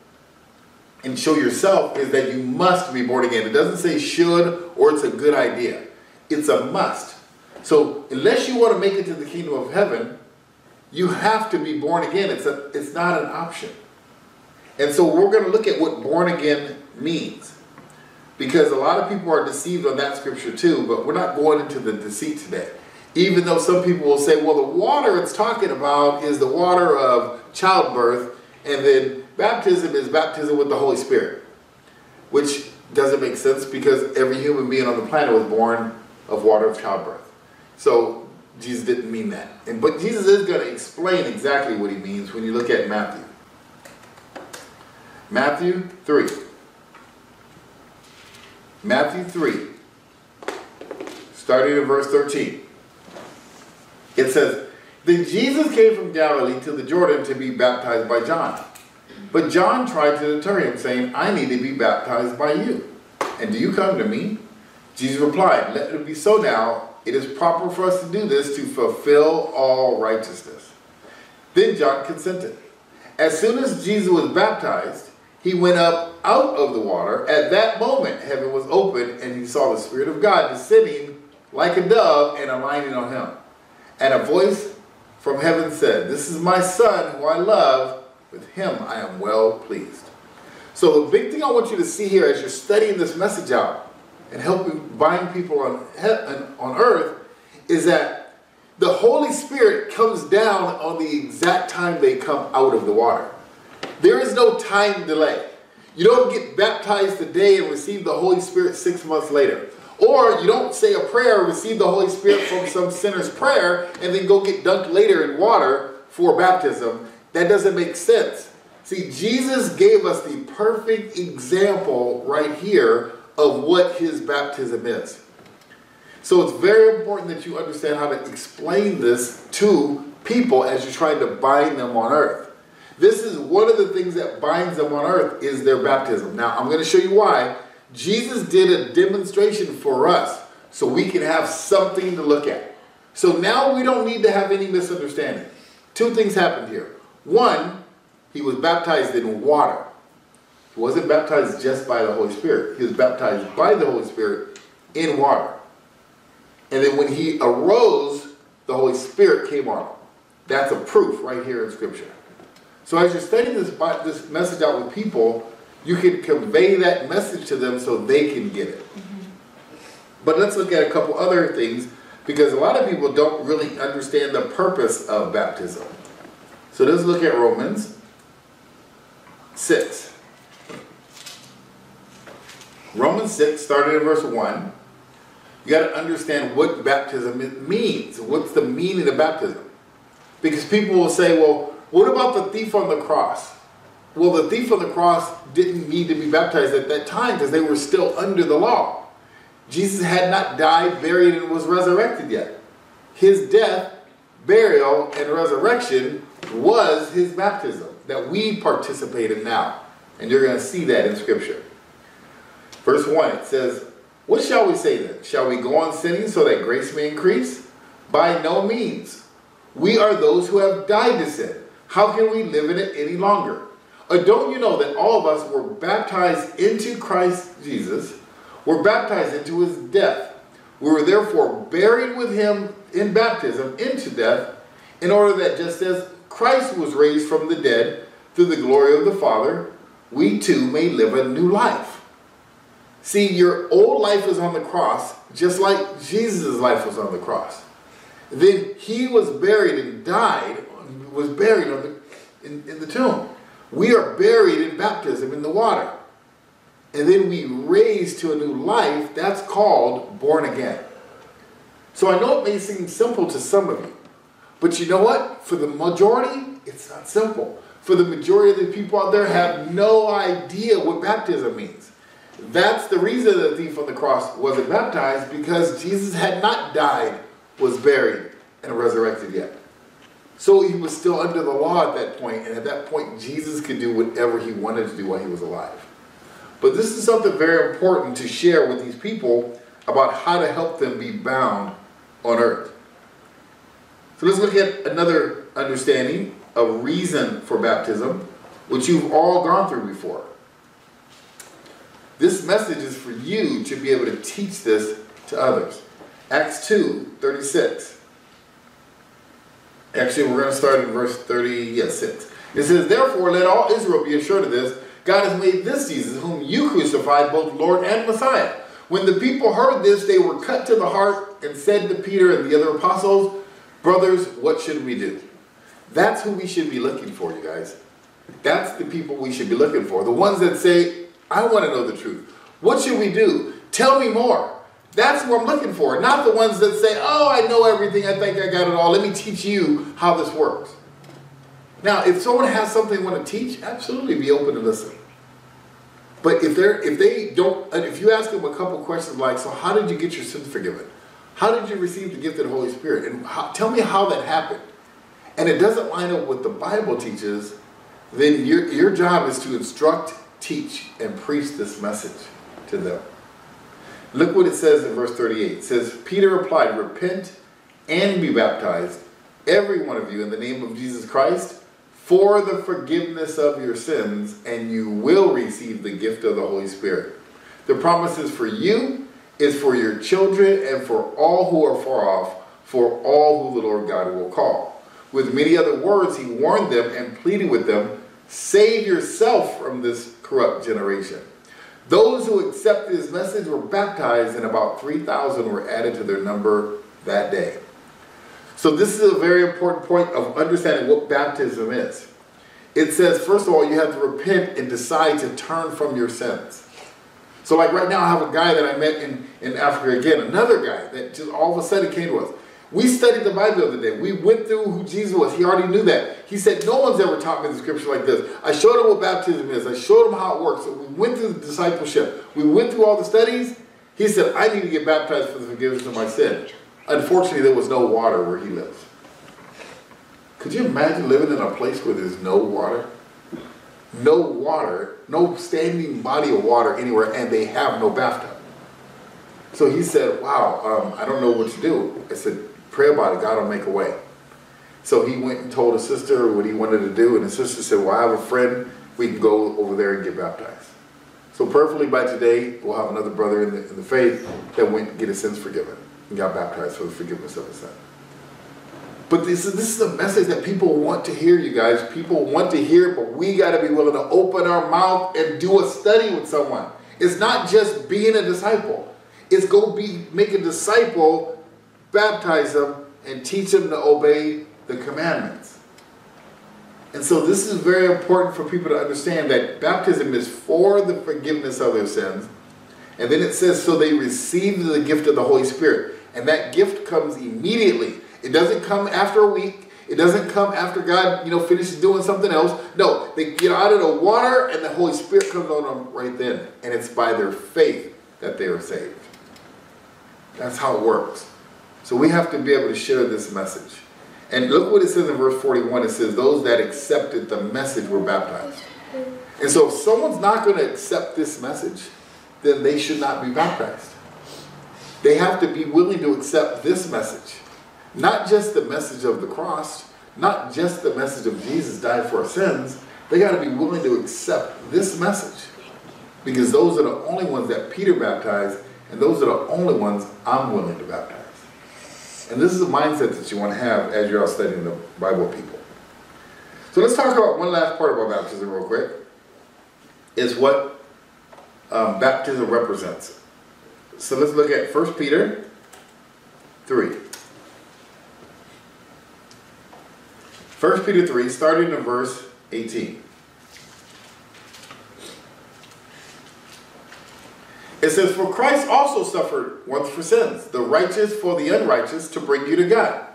and show yourself is that you must be born again. It doesn't say should or it's a good idea. It's a must. So unless you want to make it to the kingdom of heaven, you have to be born again. It's, a, it's not an option. And so we're going to look at what born again means. Because a lot of people are deceived on that scripture too, but we're not going into the deceit today. Even though some people will say, well, the water it's talking about is the water of childbirth, and then baptism is baptism with the Holy Spirit. which doesn't make sense because every human being on the planet was born of water of childbirth. So Jesus didn't mean that. And, but Jesus is going to explain exactly what he means when you look at Matthew. Matthew 3. Matthew 3, starting in verse 13. It says, Then Jesus came from Galilee to the Jordan to be baptized by John. But John tried to deter him, saying, I need to be baptized by you. And do you come to me? Jesus replied, Let it be so now. It is proper for us to do this to fulfill all righteousness. Then John consented. As soon as Jesus was baptized, he went up out of the water. At that moment, heaven was opened, and he saw the Spirit of God descending like a dove and aligning on him. And a voice from heaven said, This is my Son who I love. With him I am well pleased. So the big thing I want you to see here as you're studying this message out and helping bind people on, on earth is that the Holy Spirit comes down on the exact time they come out of the water. There is no time delay. You don't get baptized today and receive the Holy Spirit six months later. Or you don't say a prayer, receive the Holy Spirit from some sinner's prayer, and then go get dunked later in water for baptism. That doesn't make sense. See, Jesus gave us the perfect example right here of what his baptism is. So it's very important that you understand how to explain this to people as you're trying to bind them on earth. This is one of the things that binds them on earth is their baptism. Now, I'm going to show you why. Jesus did a demonstration for us so we can have something to look at. So now we don't need to have any misunderstanding. Two things happened here. One, he was baptized in water. Wasn't baptized just by the Holy Spirit. He was baptized by the Holy Spirit in water. And then when he arose, the Holy Spirit came on him. That's a proof right here in Scripture. So as you're studying this, this message out with people, you can convey that message to them so they can get it. Mm-hmm. But let's look at a couple other things because a lot of people don't really understand the purpose of baptism. So let's look at Romans 6. Romans 6, starting in verse 1. You got to understand what baptism means. What's the meaning of baptism? Because people will say, well, what about the thief on the cross? Well, the thief on the cross didn't need to be baptized at that time because they were still under the law. Jesus had not died, buried, and was resurrected yet. His death, burial, and resurrection was his baptism that we participate in now. And you're going to see that in Scripture. Verse 1, it says, What shall we say then? Shall we go on sinning so that grace may increase? By no means. We are those who have died to sin. How can we live in it any longer? Or don't you know that all of us were baptized into Christ Jesus, were baptized into his death. We were therefore buried with him in baptism into death, in order that just as Christ was raised from the dead through the glory of the Father, we too may live a new life. See, your old life is on the cross, just like Jesus' life was on the cross. Then he was buried and died was buried the, in, in the tomb. We are buried in baptism in the water. And then we raise to a new life. That's called born again. So I know it may seem simple to some of you. But you know what? For the majority, it's not simple. For the majority of the people out there have no idea what baptism means. That's the reason the thief on the cross wasn't baptized because Jesus had not died, was buried, and resurrected yet. So he was still under the law at that point, and at that point, Jesus could do whatever he wanted to do while he was alive. But this is something very important to share with these people about how to help them be bound on earth. So let's look at another understanding, a reason for baptism, which you've all gone through before. This message is for you to be able to teach this to others. Acts 2 36. Actually, we're going to start in verse 36. Yes, 6. It says, Therefore, let all Israel be assured of this. God has made this Jesus, whom you crucified, both Lord and Messiah. When the people heard this, they were cut to the heart and said to Peter and the other apostles, Brothers, what should we do? That's who we should be looking for, you guys. That's the people we should be looking for. The ones that say, I want to know the truth. What should we do? Tell me more. That's what I'm looking for. Not the ones that say, oh, I know everything. I think I got it all. Let me teach you how this works. Now, if someone has something they want to teach, absolutely be open to listen. But if they're if they don't if you ask them a couple questions like, so how did you get your sins forgiven? How did you receive the gift of the Holy Spirit? And how, tell me how that happened. And it doesn't line up with the Bible teaches, then your, your job is to instruct, teach, and preach this message to them. Look what it says in verse 38. It says, Peter replied, Repent and be baptized, every one of you, in the name of Jesus Christ, for the forgiveness of your sins, and you will receive the gift of the Holy Spirit. The promise is for you is for your children and for all who are far off, for all who the Lord God will call. With many other words, he warned them and pleaded with them, Save yourself from this corrupt generation. Those who accepted his message were baptized, and about 3,000 were added to their number that day. So, this is a very important point of understanding what baptism is. It says, first of all, you have to repent and decide to turn from your sins. So like right now, I have a guy that I met in, in Africa again, another guy that just all of a sudden came to us. We studied the Bible the other day. We went through who Jesus was. He already knew that. He said, no one's ever taught me the scripture like this. I showed him what baptism is. I showed him how it works. So we went through the discipleship. We went through all the studies. He said, I need to get baptized for the forgiveness of my sin. Unfortunately, there was no water where he lives. Could you imagine living in a place where there's no water? no water, no standing body of water anywhere, and they have no bathtub. So he said, wow, um, I don't know what to do. I said, pray about it, God will make a way. So he went and told his sister what he wanted to do, and his sister said, well, I have a friend, we can go over there and get baptized. So perfectly by today, we'll have another brother in the, in the faith that went get his sins forgiven and got baptized for the forgiveness of his sin. But this is, this is a message that people want to hear, you guys. People want to hear, but we got to be willing to open our mouth and do a study with someone. It's not just being a disciple. It's go be make a disciple, baptize them, and teach them to obey the commandments. And so this is very important for people to understand that baptism is for the forgiveness of their sins. And then it says, so they receive the gift of the Holy Spirit. And that gift comes immediately. It doesn't come after a week. It doesn't come after God, you know, finishes doing something else. No, they get out of the water and the Holy Spirit comes on them right then. And it's by their faith that they are saved. That's how it works. So we have to be able to share this message. And look what it says in verse 41. It says, those that accepted the message were baptized. And so if someone's not going to accept this message, then they should not be baptized. They have to be willing to accept this message. Not just the message of the cross, not just the message of Jesus died for our sins. They got to be willing to accept this message. Because those are the only ones that Peter baptized, and those are the only ones I'm willing to baptize. And this is a mindset that you want to have as you're out studying the Bible people. So let's talk about one last part about baptism real quick. Is what um, baptism represents. So let's look at 1 Peter 3. 1 Peter 3, starting in verse 18. It says, For Christ also suffered once for sins, the righteous for the unrighteous, to bring you to God.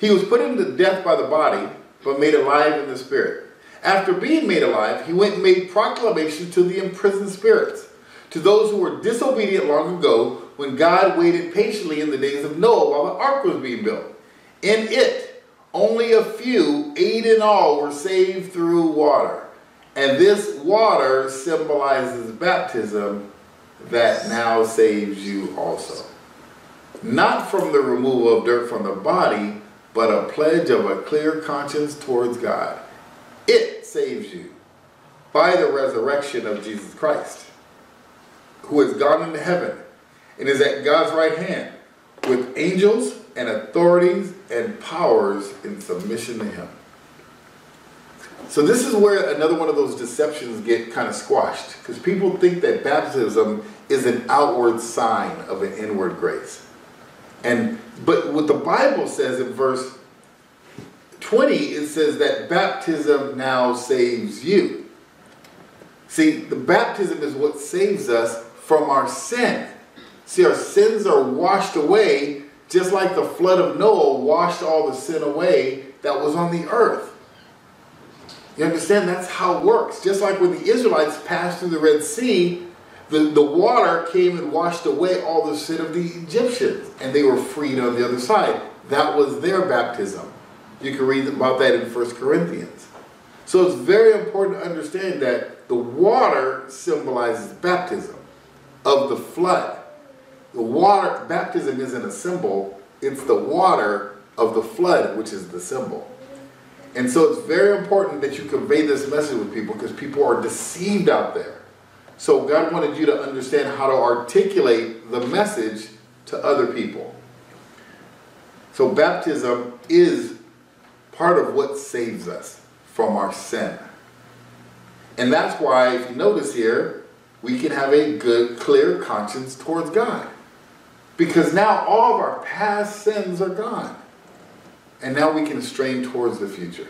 He was put into death by the body, but made alive in the spirit. After being made alive, he went and made proclamation to the imprisoned spirits, to those who were disobedient long ago, when God waited patiently in the days of Noah while the ark was being built. In it, only a few, eight in all, were saved through water. And this water symbolizes baptism that now saves you also. Not from the removal of dirt from the body, but a pledge of a clear conscience towards God. It saves you by the resurrection of Jesus Christ, who has gone into heaven and is at God's right hand with angels and authorities and powers in submission to him. So this is where another one of those deceptions get kind of squashed because people think that baptism is an outward sign of an inward grace. And but what the Bible says in verse 20 it says that baptism now saves you. See, the baptism is what saves us from our sin. See, our sins are washed away just like the flood of Noah washed all the sin away that was on the earth. You understand? That's how it works. Just like when the Israelites passed through the Red Sea, the, the water came and washed away all the sin of the Egyptians, and they were freed on the other side. That was their baptism. You can read about that in 1 Corinthians. So it's very important to understand that the water symbolizes baptism of the flood. The water, baptism isn't a symbol, it's the water of the flood, which is the symbol. And so it's very important that you convey this message with people because people are deceived out there. So God wanted you to understand how to articulate the message to other people. So baptism is part of what saves us from our sin. And that's why, if you notice here, we can have a good, clear conscience towards God. Because now all of our past sins are gone. And now we can strain towards the future.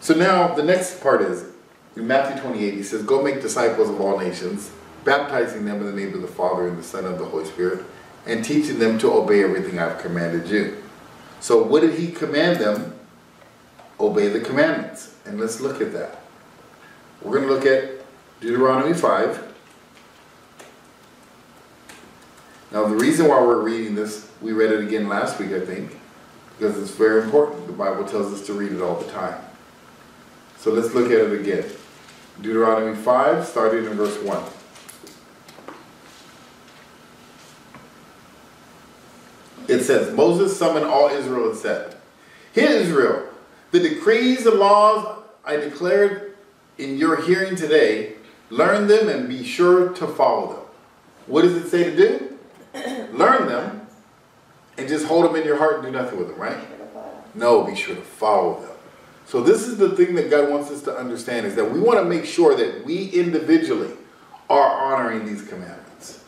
So now the next part is in Matthew 28, he says, Go make disciples of all nations, baptizing them in the name of the Father and the Son and the Holy Spirit, and teaching them to obey everything I've commanded you. So what did he command them? Obey the commandments. And let's look at that. We're going to look at Deuteronomy 5. Now the reason why we're reading this, we read it again last week, I think, because it's very important. The Bible tells us to read it all the time. So let's look at it again. Deuteronomy 5, starting in verse 1. It says, Moses summoned all Israel and said, Hear Israel, the decrees and laws I declared in your hearing today, learn them and be sure to follow them. What does it say to do? learn them and just hold them in your heart and do nothing with them, right? No, be sure to follow them. So this is the thing that God wants us to understand is that we want to make sure that we individually are honoring these commandments.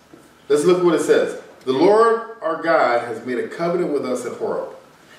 Let's look what it says. The Lord our God has made a covenant with us at Horeb.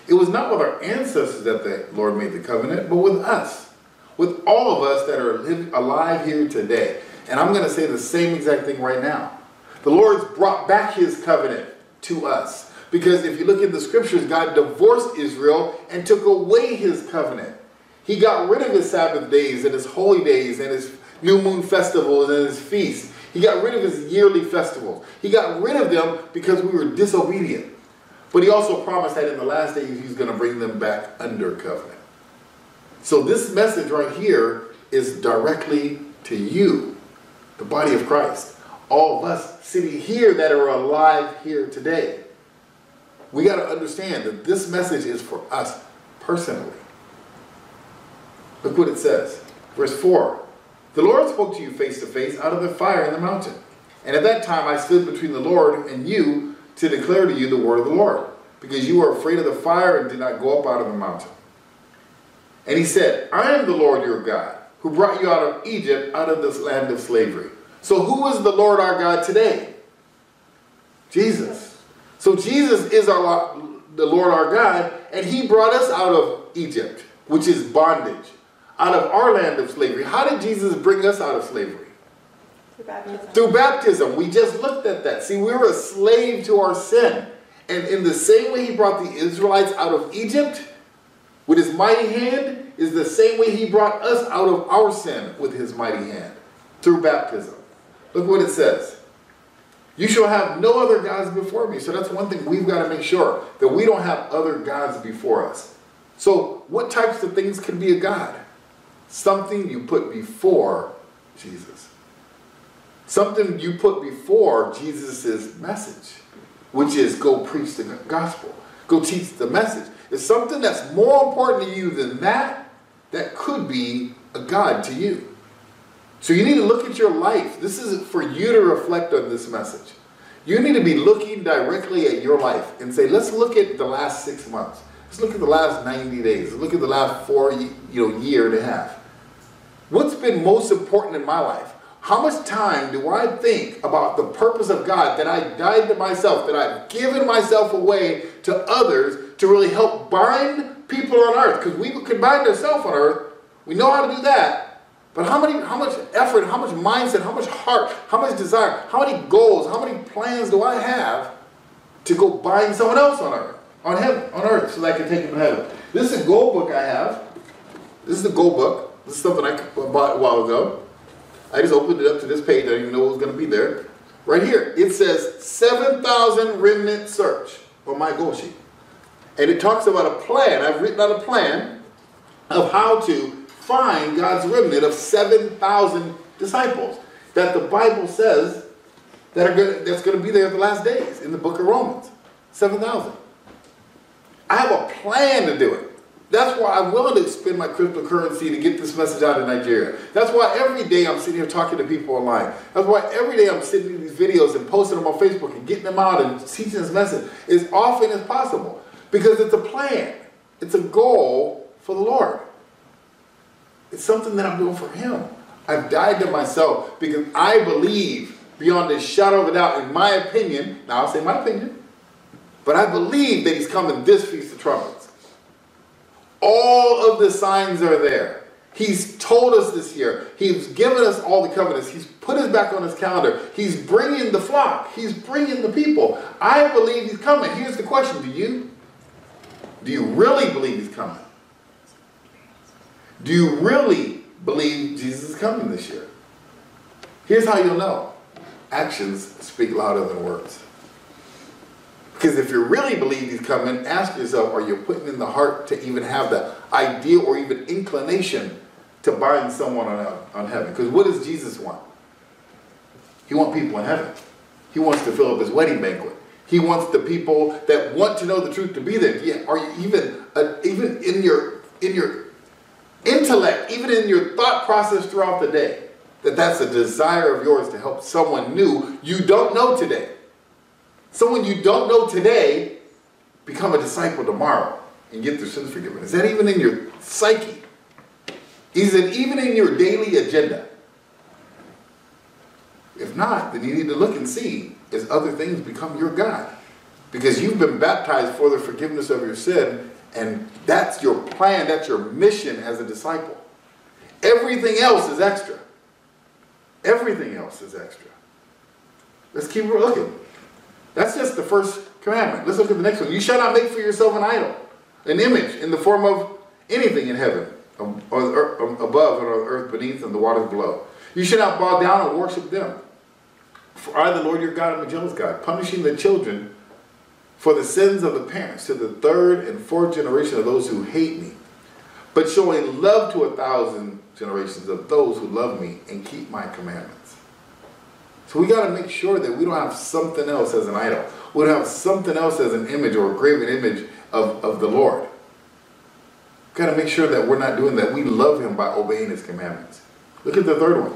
It was not with our ancestors that the Lord made the covenant, but with us, with all of us that are alive here today. And I'm going to say the same exact thing right now. The Lord's brought back his covenant to us. Because if you look in the scriptures, God divorced Israel and took away his covenant. He got rid of his Sabbath days and his holy days and his new moon festivals and his feasts. He got rid of his yearly festivals. He got rid of them because we were disobedient. But he also promised that in the last days he's going to bring them back under covenant. So this message right here is directly to you, the body of Christ all of us sitting here that are alive here today. We got to understand that this message is for us personally. Look what it says. Verse 4 The Lord spoke to you face to face out of the fire in the mountain. And at that time I stood between the Lord and you to declare to you the word of the Lord, because you were afraid of the fire and did not go up out of the mountain. And he said, I am the Lord your God, who brought you out of Egypt, out of this land of slavery. So who is the Lord our God today? Jesus. So Jesus is our the Lord our God, and he brought us out of Egypt, which is bondage, out of our land of slavery. How did Jesus bring us out of slavery? Through baptism. Through baptism. We just looked at that. See, we were a slave to our sin. And in the same way he brought the Israelites out of Egypt with his mighty hand, is the same way he brought us out of our sin with his mighty hand through baptism. Look what it says. You shall have no other gods before me. So that's one thing we've got to make sure that we don't have other gods before us. So what types of things can be a god? Something you put before Jesus. Something you put before Jesus' message, which is go preach the gospel. Go teach the message. It's something that's more important to you than that, that could be a God to you. So you need to look at your life. This is for you to reflect on this message. You need to be looking directly at your life and say, let's look at the last six months. Let's look at the last 90 days. Let's look at the last four you know, year and a half. What's been most important in my life? How much time do I think about the purpose of God that I died to myself, that I've given myself away to others to really help bind people on earth? Because we could bind ourselves on earth, We know how to do that. But how many, how much effort, how much mindset, how much heart, how much desire, how many goals, how many plans do I have to go bind someone else on earth, on heaven, on earth, so that I can take them to heaven? This is a goal book I have. This is the goal book. This is something I bought a while ago. I just opened it up to this page. I didn't even know what was going to be there. Right here, it says 7,000 remnant search on my goal sheet. And it talks about a plan. I've written out a plan of how to find God's remnant of 7,000 disciples that the Bible says that are gonna, that's going to be there in the last days in the book of Romans. 7,000. I have a plan to do it. That's why I'm willing to spend my cryptocurrency to get this message out in Nigeria. That's why every day I'm sitting here talking to people online. That's why every day I'm sending these videos and posting them on Facebook and getting them out and teaching this message as often as possible. Because it's a plan. It's a goal for the Lord. It's something that I'm doing for Him. I've died to myself because I believe beyond a shadow of a doubt, in my opinion, now I'll say my opinion, but I believe that He's coming this Feast of Trumpets. All of the signs are there. He's told us this year. He's given us all the covenants. He's put us back on his calendar. He's bringing the flock. He's bringing the people. I believe he's coming. Here's the question Do you? Do you really believe he's coming? Do you really believe Jesus is coming this year? Here's how you'll know actions speak louder than words. Because if you really believe he's coming, ask yourself, are you putting in the heart to even have the idea or even inclination to bind someone on, on heaven? Because what does Jesus want? He wants people in heaven. He wants to fill up his wedding banquet. He wants the people that want to know the truth to be there. Yeah, are you even uh, even in your in your intellect, even in your thought process throughout the day, that that's a desire of yours to help someone new you don't know today? Someone you don't know today become a disciple tomorrow and get their sins forgiven. Is that even in your psyche? Is it even in your daily agenda? If not, then you need to look and see as other things become your God. Because you've been baptized for the forgiveness of your sin, and that's your plan, that's your mission as a disciple. Everything else is extra. Everything else is extra. Let's keep looking. That's just the first commandment. Let's look at the next one. You shall not make for yourself an idol, an image in the form of anything in heaven, um, um, above and on earth beneath, and the waters below. You shall not bow down and worship them. For I, the Lord your God, am a jealous God, punishing the children for the sins of the parents to the third and fourth generation of those who hate me, but showing love to a thousand generations of those who love me and keep my commandments. So we got to make sure that we don't have something else as an idol. We don't have something else as an image or a graven image of, of the Lord. We've got to make sure that we're not doing that. We love him by obeying his commandments. Look at the third one.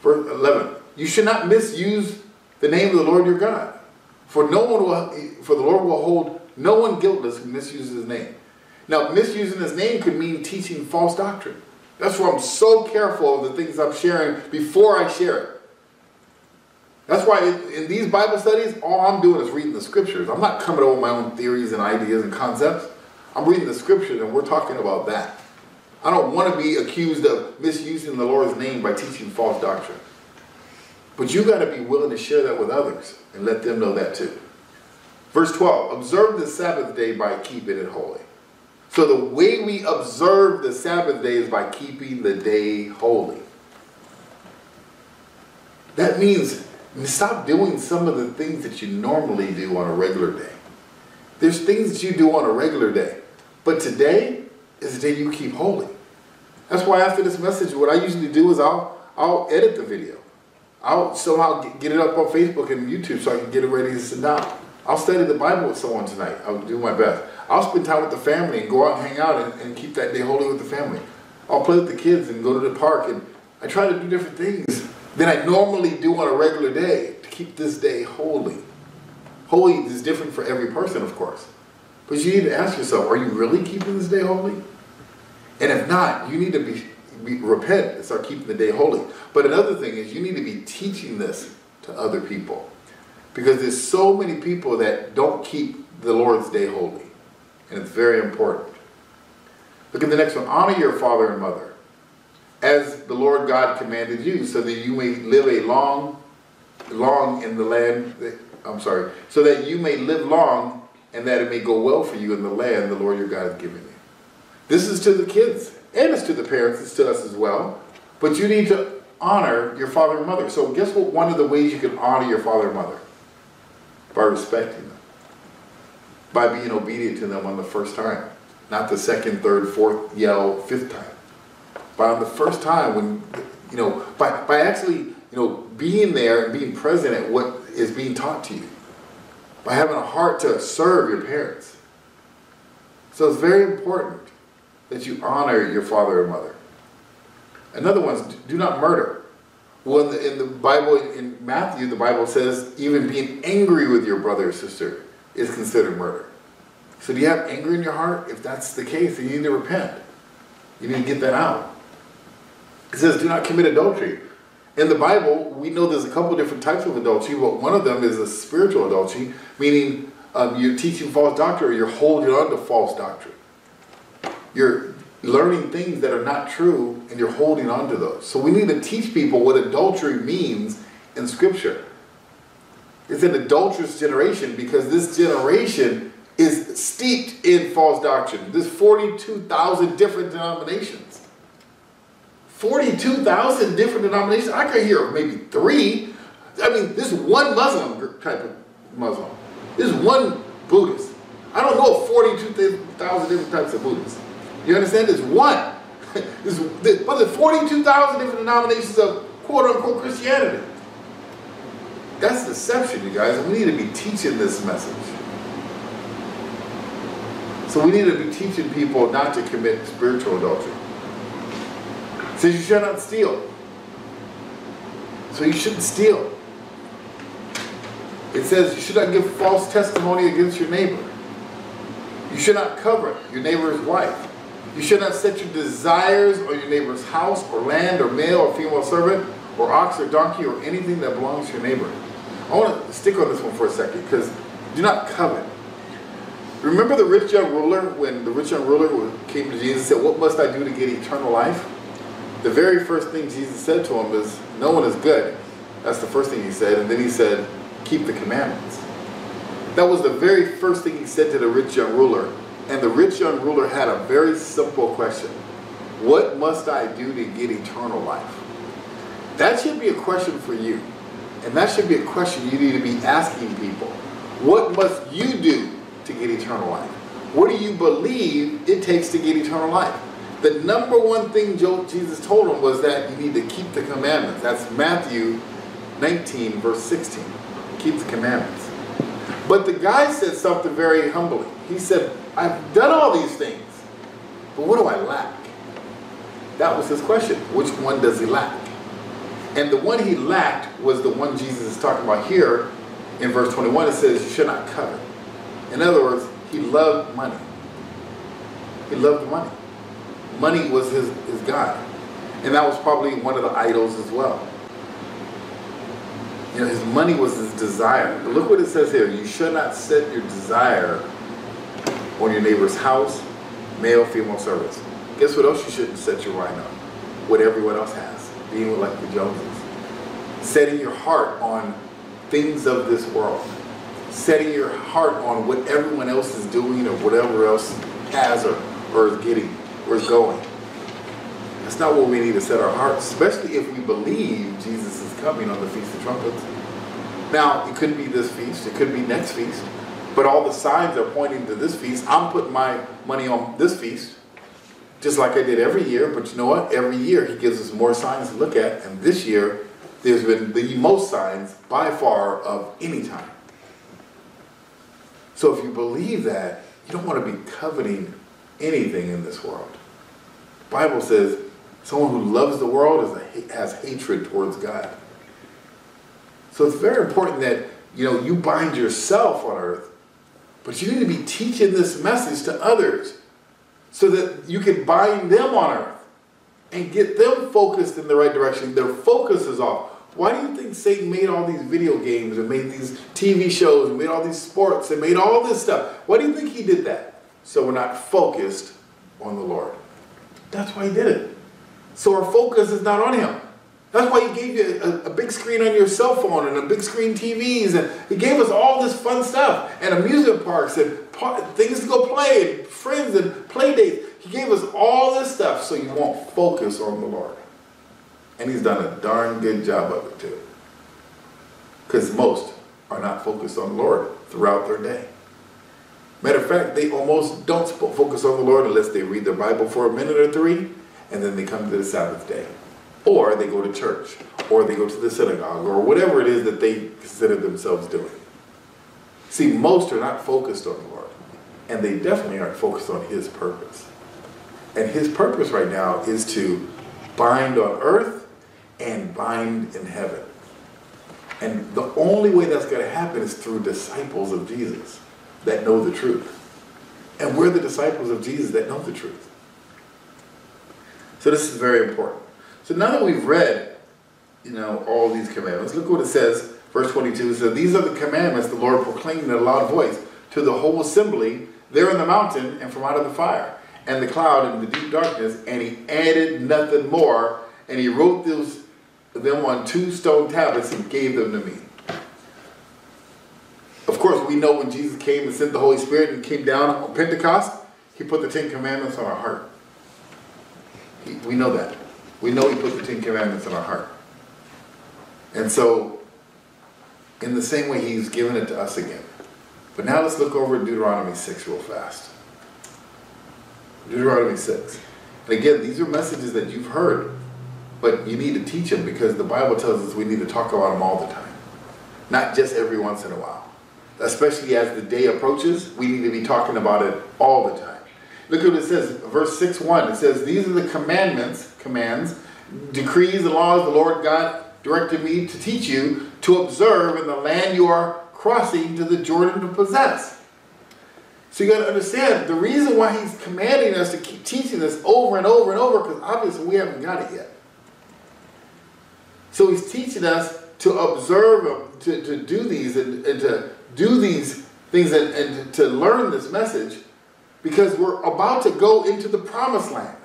Verse 11. You should not misuse the name of the Lord your God. For no one will, for the Lord will hold no one guiltless who misuses his name. Now, misusing his name could mean teaching false doctrine. That's why I'm so careful of the things I'm sharing before I share it. That's why in, these Bible studies, all I'm doing is reading the scriptures. I'm not coming up with my own theories and ideas and concepts. I'm reading the scriptures and we're talking about that. I don't want to be accused of misusing the Lord's name by teaching false doctrine. But you got to be willing to share that with others and let them know that too. Verse 12 Observe the Sabbath day by keeping it holy. So the way we observe the Sabbath day is by keeping the day holy. That means stop doing some of the things that you normally do on a regular day. There's things that you do on a regular day, but today is the day you keep holy. That's why after this message, what I usually do is I'll I'll edit the video. I'll somehow get it up on Facebook and YouTube so I can get it ready to send out. I'll study the Bible with someone tonight. I'll do my best. I'll spend time with the family and go out and hang out and, and keep that day holy with the family. I'll play with the kids and go to the park and I try to do different things than I normally do on a regular day to keep this day holy. Holy is different for every person, of course. But you need to ask yourself, are you really keeping this day holy? And if not, you need to be, be repent and start keeping the day holy. But another thing is you need to be teaching this to other people. Because there's so many people that don't keep the Lord's day holy. And it's very important. Look at the next one. Honor your father and mother. As the Lord God commanded you, so that you may live a long, long in the land. I'm sorry, so that you may live long and that it may go well for you in the land the Lord your God has given you. This is to the kids, and it's to the parents, it's to us as well. But you need to honor your father and mother. So guess what one of the ways you can honor your father and mother? By respecting them. By being obedient to them on the first time. Not the second, third, fourth, yell, fifth time. But on the first time when, you know, by, by actually, you know, being there and being present at what is being taught to you. By having a heart to serve your parents. So it's very important that you honor your father and mother. Another one is do not murder. Well, in the, in the Bible, in Matthew, the Bible says even being angry with your brother or sister is considered murder. So do you have anger in your heart? If that's the case, then you need to repent. You need to get that out. It says do not commit adultery. In the Bible, we know there's a couple different types of adultery, but one of them is a spiritual adultery, meaning um, you're teaching false doctrine or you're holding on to false doctrine. You're learning things that are not true and you're holding on to those. So we need to teach people what adultery means in Scripture. It's an adulterous generation because this generation is steeped in false doctrine. There's 42,000 different denominations. 42,000 different denominations. I could hear maybe three. I mean, this one Muslim type of Muslim. This one Buddhist. I don't know 42,000 different types of Buddhists. You understand? There's one. but there's 42,000 different denominations of quote unquote Christianity. That's deception, you guys. We need to be teaching this message. So we need to be teaching people not to commit spiritual adultery. Says you shall not steal. So you shouldn't steal. It says you should not give false testimony against your neighbor. You should not covet your neighbor's wife. You should not set your desires on your neighbor's house or land or male or female servant or ox or donkey or anything that belongs to your neighbor. I want to stick on this one for a second because do not covet. Remember the rich young ruler when the rich young ruler came to Jesus and said, What must I do to get eternal life? The very first thing Jesus said to him is, No one is good. That's the first thing he said. And then he said, Keep the commandments. That was the very first thing he said to the rich young ruler. And the rich young ruler had a very simple question What must I do to get eternal life? That should be a question for you. And that should be a question you need to be asking people. What must you do to get eternal life? What do you believe it takes to get eternal life? The number one thing Jesus told him was that you need to keep the commandments. That's Matthew 19, verse 16. Keep the commandments. But the guy said something very humbling. He said, I've done all these things, but what do I lack? That was his question. Which one does he lack? And the one he lacked was the one Jesus is talking about here in verse 21. It says, You should not covet. In other words, he loved money. He loved money. Money was his, his God. And that was probably one of the idols as well. You know, his money was his desire. But look what it says here. You should not set your desire on your neighbor's house, male, female servants. Guess what else you shouldn't set your mind on? What everyone else has, being like the Joneses. Setting your heart on things of this world. Setting your heart on what everyone else is doing or whatever else has or, or is getting is going. That's not what we need to set our hearts, especially if we believe Jesus is coming on the Feast of Trumpets. Now, it could be this feast, it could be next feast, but all the signs are pointing to this feast. I'm putting my money on this feast, just like I did every year. But you know what? Every year he gives us more signs to look at. And this year, there's been the most signs by far of any time. So if you believe that, you don't want to be coveting anything in this world. Bible says someone who loves the world a, has hatred towards God. So it's very important that you know you bind yourself on earth but you need to be teaching this message to others so that you can bind them on earth and get them focused in the right direction. Their focus is off. Why do you think Satan made all these video games and made these TV shows and made all these sports and made all this stuff? Why do you think he did that? So we're not focused on the Lord. That's why he did it. So our focus is not on Him. That's why He gave you a, a, big screen on your cell phone and a big screen TVs, and He gave us all this fun stuff and amusement parks and par- things to go play and friends and play dates. He gave us all this stuff so you won't focus on the Lord. And He's done a darn good job of it too. Because most are not focused on the Lord throughout their day. Matter of fact, they almost don't focus on the Lord unless they read their Bible for a minute or three, and then they come to the Sabbath day. Or they go to church, or they go to the synagogue, or whatever it is that they consider themselves doing. See, most are not focused on the Lord, and they definitely aren't focused on His purpose. And His purpose right now is to bind on earth and bind in heaven. And the only way that's going to happen is through disciples of Jesus that know the truth. And we're the disciples of Jesus that know the truth. So this is very important. So now that we've read, you know, all these commandments, look what it says, verse 22. So these are the commandments the Lord proclaimed in a loud voice to the whole assembly there in the mountain and from out of the fire and the cloud and the deep darkness, and he added nothing more, and he wrote those them on two stone tablets and gave them to me. Of course, we know when Jesus came and sent the Holy Spirit and came down on Pentecost, he put the Ten Commandments on our heart. He, we know that. We know he put the Ten Commandments on our heart. And so, in the same way, he's given it to us again. But now let's look over Deuteronomy 6 real fast. Deuteronomy 6. And again, these are messages that you've heard, but you need to teach them because the Bible tells us we need to talk about them all the time, not just every once in a while especially as the day approaches, we need to be talking about it all the time. Look at what it says, verse 6 1. It says, These are the commandments, commands, decrees, and laws the Lord God directed me to teach you to observe in the land you are crossing to the Jordan to possess. So you got to understand the reason why he's commanding us to keep teaching this over and over and over, because obviously we haven't got it yet. So he's teaching us to observe, to, to do these, and, and to do these things and, and to learn this message because we're about to go into the promised land.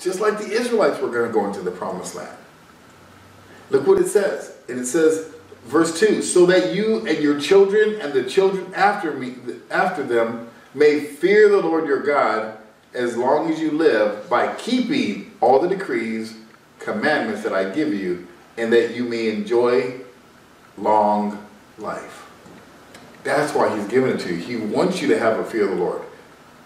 Just like the Israelites were going to go into the promised land. Look what it says. And it says, verse 2 so that you and your children and the children after me after them may fear the Lord your God as long as you live by keeping all the decrees, commandments that I give you, and that you may enjoy long life. That's why he's giving it to you. He wants you to have a fear of the Lord.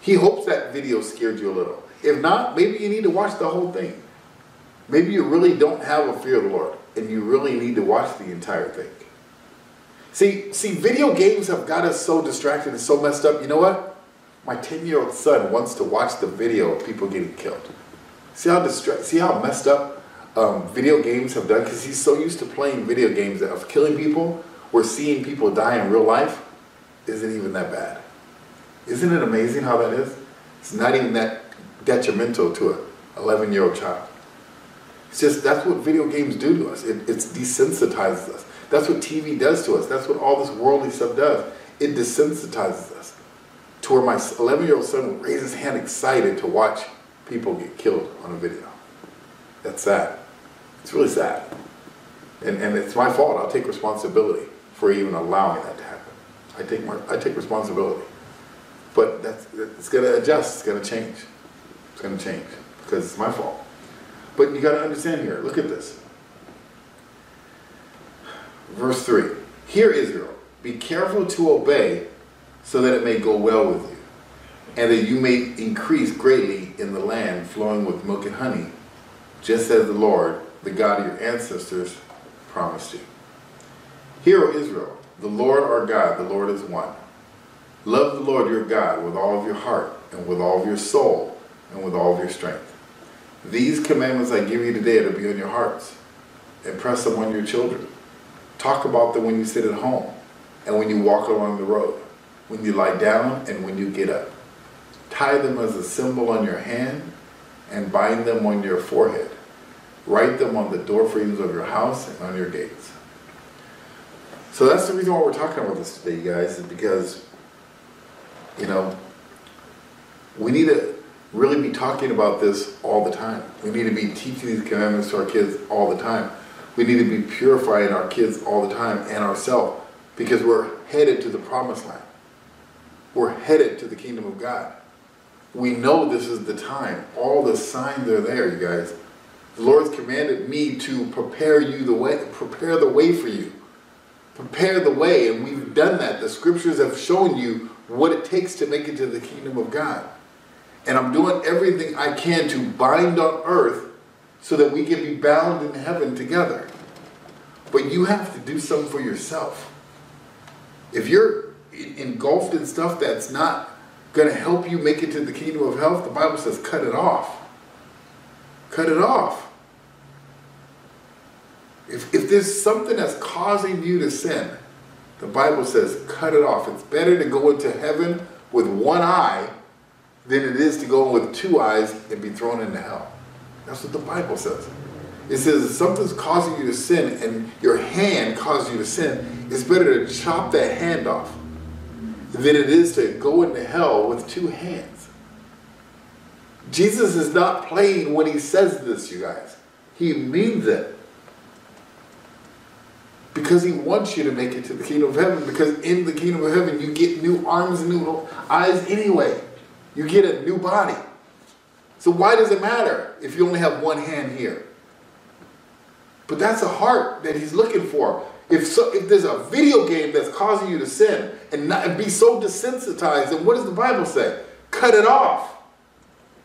He hopes that video scared you a little. If not, maybe you need to watch the whole thing. Maybe you really don't have a fear of the Lord and you really need to watch the entire thing. See, see, video games have got us so distracted and so messed up. You know what? My 10-year-old son wants to watch the video of people getting killed. See how distra- see how messed up um, video games have done? Because he's so used to playing video games of killing people, we're seeing people die in real life isn't even that bad. Isn't it amazing how that is? It's not even that detrimental to an 11 year old child. It's just that's what video games do to us. It, it desensitizes us. That's what TV does to us. That's what all this worldly stuff does. It desensitizes us. To where my 11 year old son will raise his hand excited to watch people get killed on a video. That's sad. It's really sad. And, and it's my fault. I'll take responsibility for even allowing that to happen. I take my, I take responsibility. But that's, it's going to adjust. It's going to change. It's going to change because it's my fault. But you got to understand here. Look at this. Verse 3. Hear Israel, be careful to obey so that it may go well with you, and that you may increase greatly in the land flowing with milk and honey, just as the Lord, the God of your ancestors, promised you. Hear, O Israel, the Lord our God, the Lord is one. Love the Lord your God with all of your heart, and with all of your soul, and with all of your strength. These commandments I give you today to be on your hearts. Impress them on your children. Talk about them when you sit at home, and when you walk along the road, when you lie down, and when you get up. Tie them as a symbol on your hand, and bind them on your forehead. Write them on the doorframes of your house and on your gates. So that's the reason why we're talking about this today, guys, is because, you know, we need to really be talking about this all the time. We need to be teaching these commandments to our kids all the time. We need to be purifying our kids all the time and ourselves because we're headed to the promised land. We're headed to the kingdom of God. We know this is the time. All the signs are there, you guys. The Lord's commanded me to prepare you the way, prepare the way for you. Prepare the way, and we've done that. The scriptures have shown you what it takes to make it to the kingdom of God. And I'm doing everything I can to bind on earth so that we can be bound in heaven together. But you have to do something for yourself. If you're engulfed in stuff that's not going to help you make it to the kingdom of health, the Bible says cut it off. Cut it off. If, if there's something that's causing you to sin, the Bible says cut it off. It's better to go into heaven with one eye than it is to go in with two eyes and be thrown into hell. That's what the Bible says. It says if something's causing you to sin and your hand causes you to sin, it's better to chop that hand off than it is to go into hell with two hands. Jesus is not playing when he says this, you guys. He means it. Because he wants you to make it to the kingdom of heaven. Because in the kingdom of heaven, you get new arms and new eyes anyway. You get a new body. So why does it matter if you only have one hand here? But that's a heart that he's looking for. If, so, if there's a video game that's causing you to sin and, not, and be so desensitized, then what does the Bible say? Cut it off.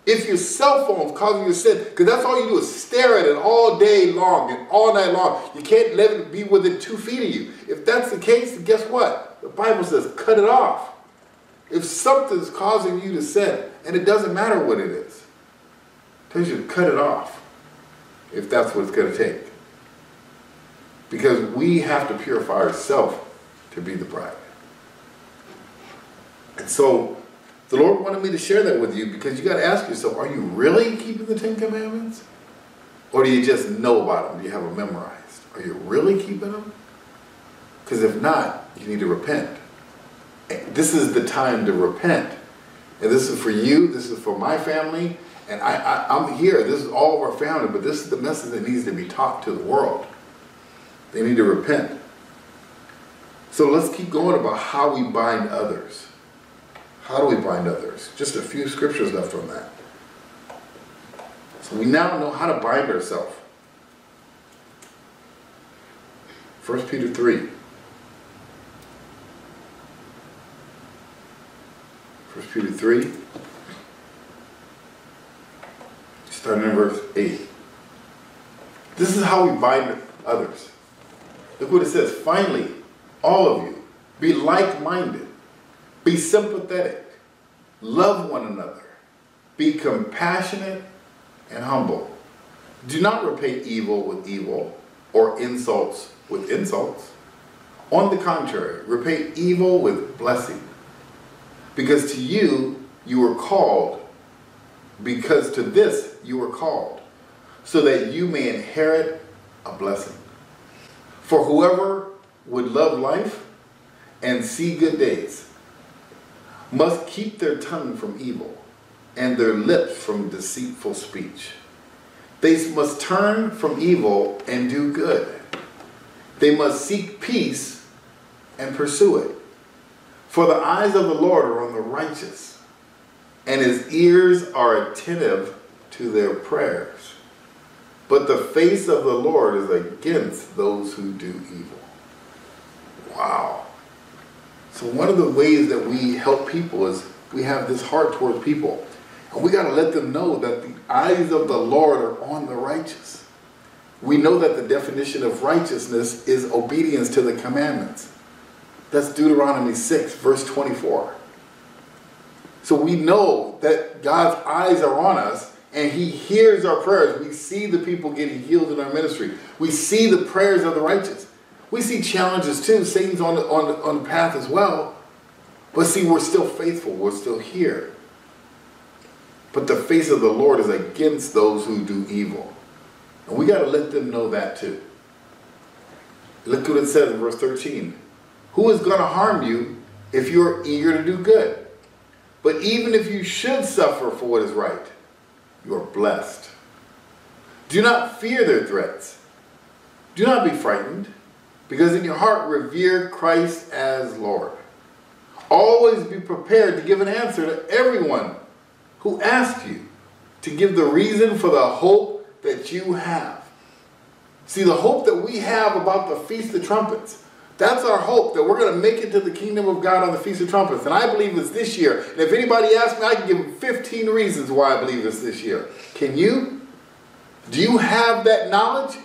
If your cell phone's causing you to sin, because that's all you do is stare at it all day long and all night long. You can't let it be within two feet of you. If that's the case, guess what? The Bible says cut it off. If something's causing you to sin, and it doesn't matter what it is, it tells you to cut it off if that's what it's going to take. Because we have to purify ourselves to be the bride. And so the Lord wanted me to share that with you because you got to ask yourself, are you really keeping the Ten Commandments? Or do you just know about them? Do you have them memorized? Are you really keeping them? Because if not, you need to repent. This is the time to repent. And this is for you, this is for my family, and I, I, I'm here. This is all of our family, but this is the message that needs to be taught to the world. They need to repent. So let's keep going about how we bind others. How do we bind others? Just a few scriptures left on that. So we now know how to bind ourselves. 1 Peter 3. 1 Peter 3, starting in verse 8. This is how we bind others. Look what it says. Finally, all of you, be like minded, be sympathetic, love one another, be compassionate and humble. Do not repay evil with evil or insults with insults. On the contrary, repay evil with blessing. Because to you, you were called, because to this you were called, so that you may inherit a blessing. For whoever would love life and see good days must keep their tongue from evil and their lips from deceitful speech. They must turn from evil and do good. They must seek peace and pursue it. For the eyes of the Lord are on the righteous, and his ears are attentive to their prayers. But the face of the Lord is against those who do evil. Wow. So one of the ways that we help people is we have this heart towards people. And we got to let them know that the eyes of the Lord are on the righteous. We know that the definition of righteousness is obedience to the commandments. That's Deuteronomy 6, verse 24. So we know that God's eyes are on us and he hears our prayers. We see the people getting healed in our ministry. We see the prayers of the righteous. We see challenges too. Satan's on the, on on the path as well. But see, we're still faithful. We're still here. But the face of the Lord is against those who do evil. And we got to let them know that too. Look what it says in verse 13. Who is going to harm you if you're eager to do good? But even if you should suffer for what is right, you are blessed. Do not fear their threats. Do not be frightened, because in your heart revere Christ as Lord. Always be prepared to give an answer to everyone who asks you to give the reason for the hope that you have. See, the hope that we have about the Feast of Trumpets, that's our hope that we're going to make it to the kingdom of God on the Feast of Trumpets. And I believe it's this year. And if anybody asks me, I can give them 15 reasons why I believe it's this year. Can you? Do you have that knowledge?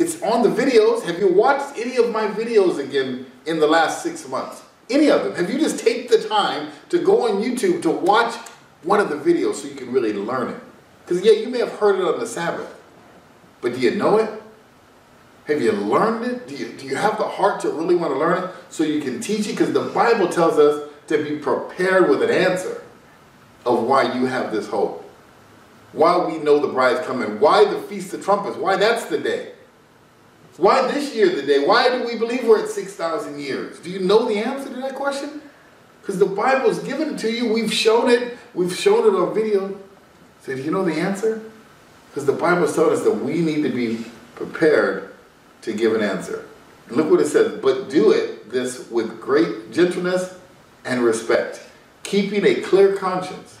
It's on the videos. Have you watched any of my videos again in the last six months? Any of them? Have you just take the time to go on YouTube to watch one of the videos so you can really learn it? Because yeah, you may have heard it on the Sabbath, but do you know it? Have you learned it? Do you, do you have the heart to really want to learn it so you can teach it? Because the Bible tells us to be prepared with an answer of why you have this hope. Why we know the bride's coming. Why the Feast of Trumpets. Why that's the day. Why this year the day? Why do we believe we're at 6,000 years? Do you know the answer to that question? Because the Bible's given it to you. We've shown it. We've shown it on video. So do you know the answer? Because the Bible's told us that we need to be prepared to give an answer. Look what it says. But do it this with great gentleness and respect, keeping a clear conscience,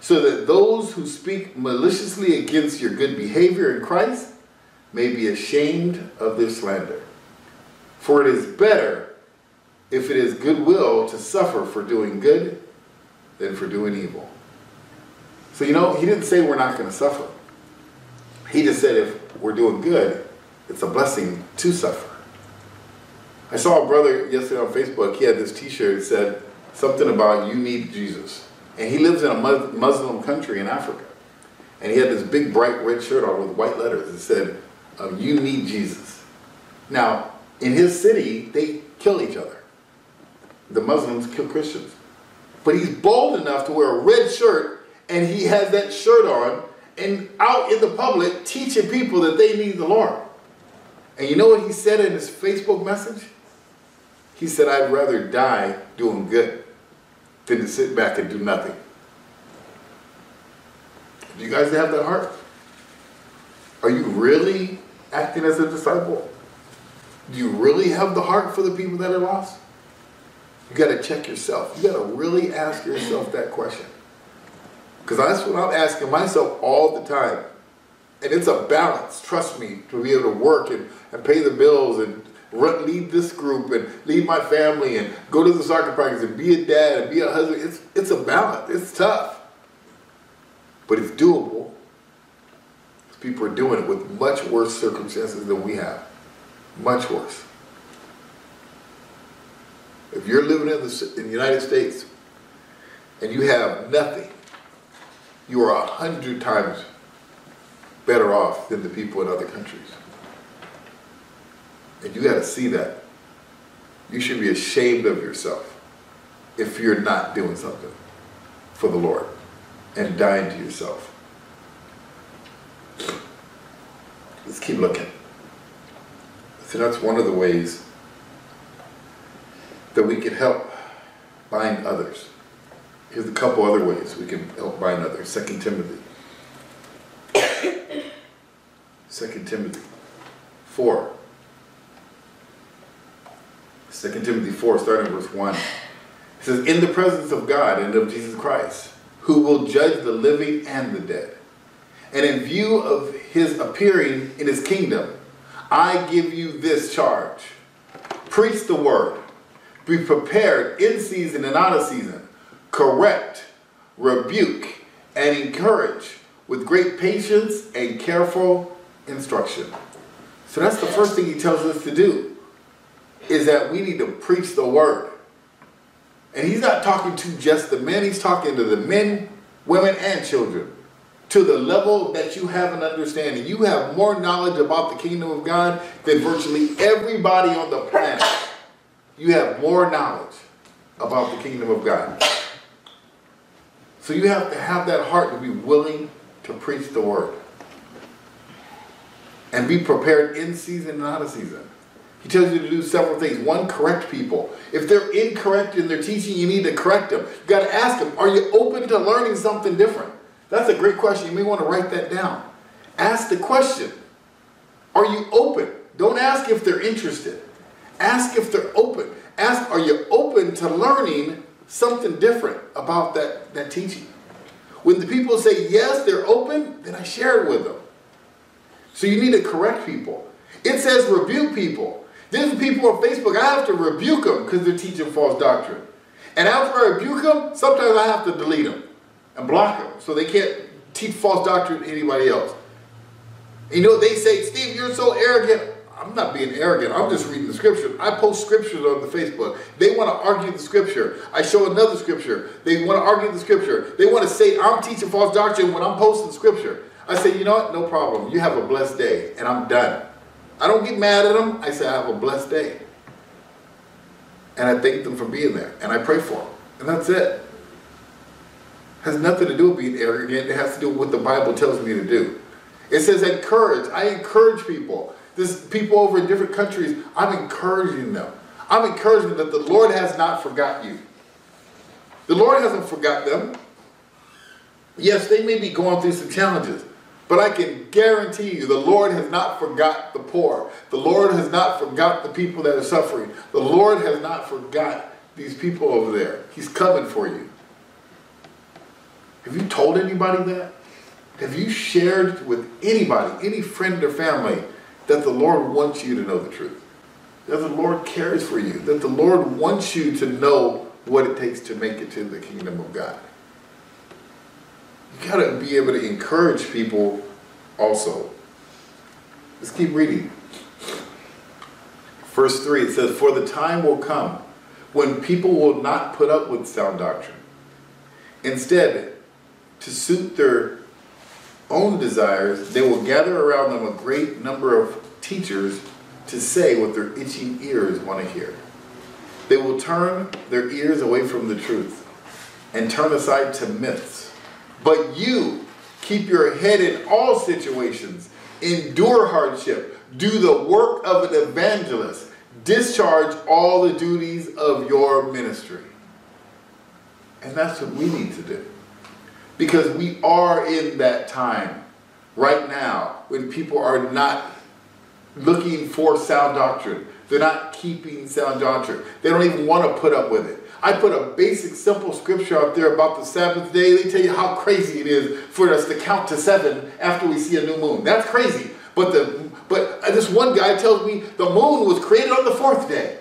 so that those who speak maliciously against your good behavior in Christ may be ashamed of their slander. For it is better, if it is goodwill, to suffer for doing good than for doing evil. So, you know, he didn't say we're not going to suffer. He just said if we're doing good, it's a blessing to suffer. I saw a brother yesterday on Facebook. He had this T-shirt that said something about "You need Jesus," and he lives in a Muslim country in Africa. And he had this big bright red shirt on with white letters that said, um, "You need Jesus." Now, in his city, they kill each other. The Muslims kill Christians, but he's bold enough to wear a red shirt, and he has that shirt on and out in the public teaching people that they need the Lord. And you know what he said in his Facebook message? He said, I'd rather die doing good than to sit back and do nothing. Do you guys have that heart? Are you really acting as a disciple? Do you really have the heart for the people that are lost? You got to check yourself. You got to really ask yourself that question. Because that's what I'm asking myself all the time. And it's a balance, trust me, to be able to work and, and pay the bills and run, lead this group and lead my family and go to the soccer practice and be a dad and be a husband. It's, it's a balance. It's tough. But it's doable. People are doing it with much worse circumstances than we have. Much worse. If you're living in the, in the United States and you have nothing, you are a hundred times better off than the people in other countries. And you got to see that. You should be ashamed of yourself if you're not doing something for the Lord and dying to yourself. Let's keep looking. So that's one of the ways that we can help bind others. Here's a couple other ways we can help bind others. Second Timothy. Second Timothy 4. 2 Timothy 4, starting verse 1. It says, In the presence of God and of Jesus Christ, who will judge the living and the dead. And in view of his appearing in his kingdom, I give you this charge. Preach the word. Be prepared in season and out of season. Correct, rebuke, and encourage with great patience and careful instruction. So that's the first thing he tells us to do, is that we need to preach the word. And he's not talking to just the men, he's talking to the men, women, and children. To the level that you have an understanding. You have more knowledge about the kingdom of God than virtually everybody on the planet. You have more knowledge about the kingdom of God. So you have to have that heart to be willing to preach the word. And be prepared in season and out of season. He tells you to do several things. One, correct people. If they're incorrect in their teaching, you need to correct them. You got to ask them, are you open to learning something different? That's a great question. You may want to write that down. Ask the question, are you open? Don't ask if they're interested. Ask if they're open. Ask, are you open to learning something different about that, that teaching? When the people say yes, they're open, then I share it with them. So you need to correct people. It says rebuke people. There's people on Facebook, I have to rebuke them because they're teaching false doctrine. And after I rebuke them, sometimes I have to delete them and block them so they can't teach false doctrine to anybody else. You know, they say, Steve, you're so arrogant. I'm not being arrogant. I'm just reading the scripture. I post scriptures on the Facebook. They want to argue the scripture. I show another scripture. They want to argue the scripture. They want to say I'm teaching false doctrine when I'm posting scripture. I say, you know what? No problem. You have a blessed day, and I'm done. I don't get mad at them. I say, I have a blessed day. And I thank them for being there, and I pray for them. And that's it. Has nothing to do with being arrogant. It has to do with what the Bible tells me to do. It says encourage. I encourage people. This people over in different countries, I'm encouraging them. I'm encouraging them that the Lord has not forgot you. The Lord hasn't forgot them. Yes, they may be going through some challenges, but I can guarantee you the Lord has not forgot the poor. The Lord has not forgot the people that are suffering. The Lord has not forgot these people over there. He's coming for you. Have you told anybody that? Have you shared with anybody, any friend or family, that the Lord wants you to know the truth? That the Lord cares for you? That the Lord wants you to know what it takes to make it to the kingdom of God? You got to be able to encourage people also. Let's keep reading. Verse 3 it says, For the time will come when people will not put up with sound doctrine. Instead, to suit their own desires, they will gather around them a great number of teachers to say what their itching ears want to hear. They will turn their ears away from the truth and turn aside to myths. But you keep your head in all situations, endure hardship, do the work of an evangelist, discharge all the duties of your ministry. And that's what we need to do. Because we are in that time right now when people are not looking for sound doctrine. They're not keeping sound doctrine. They don't even want to put up with it. I put a basic, simple scripture out there about the Sabbath day. They tell you how crazy it is for us to count to seven after we see a new moon. That's crazy. But the but uh, this one guy tells me the moon was created on the fourth day.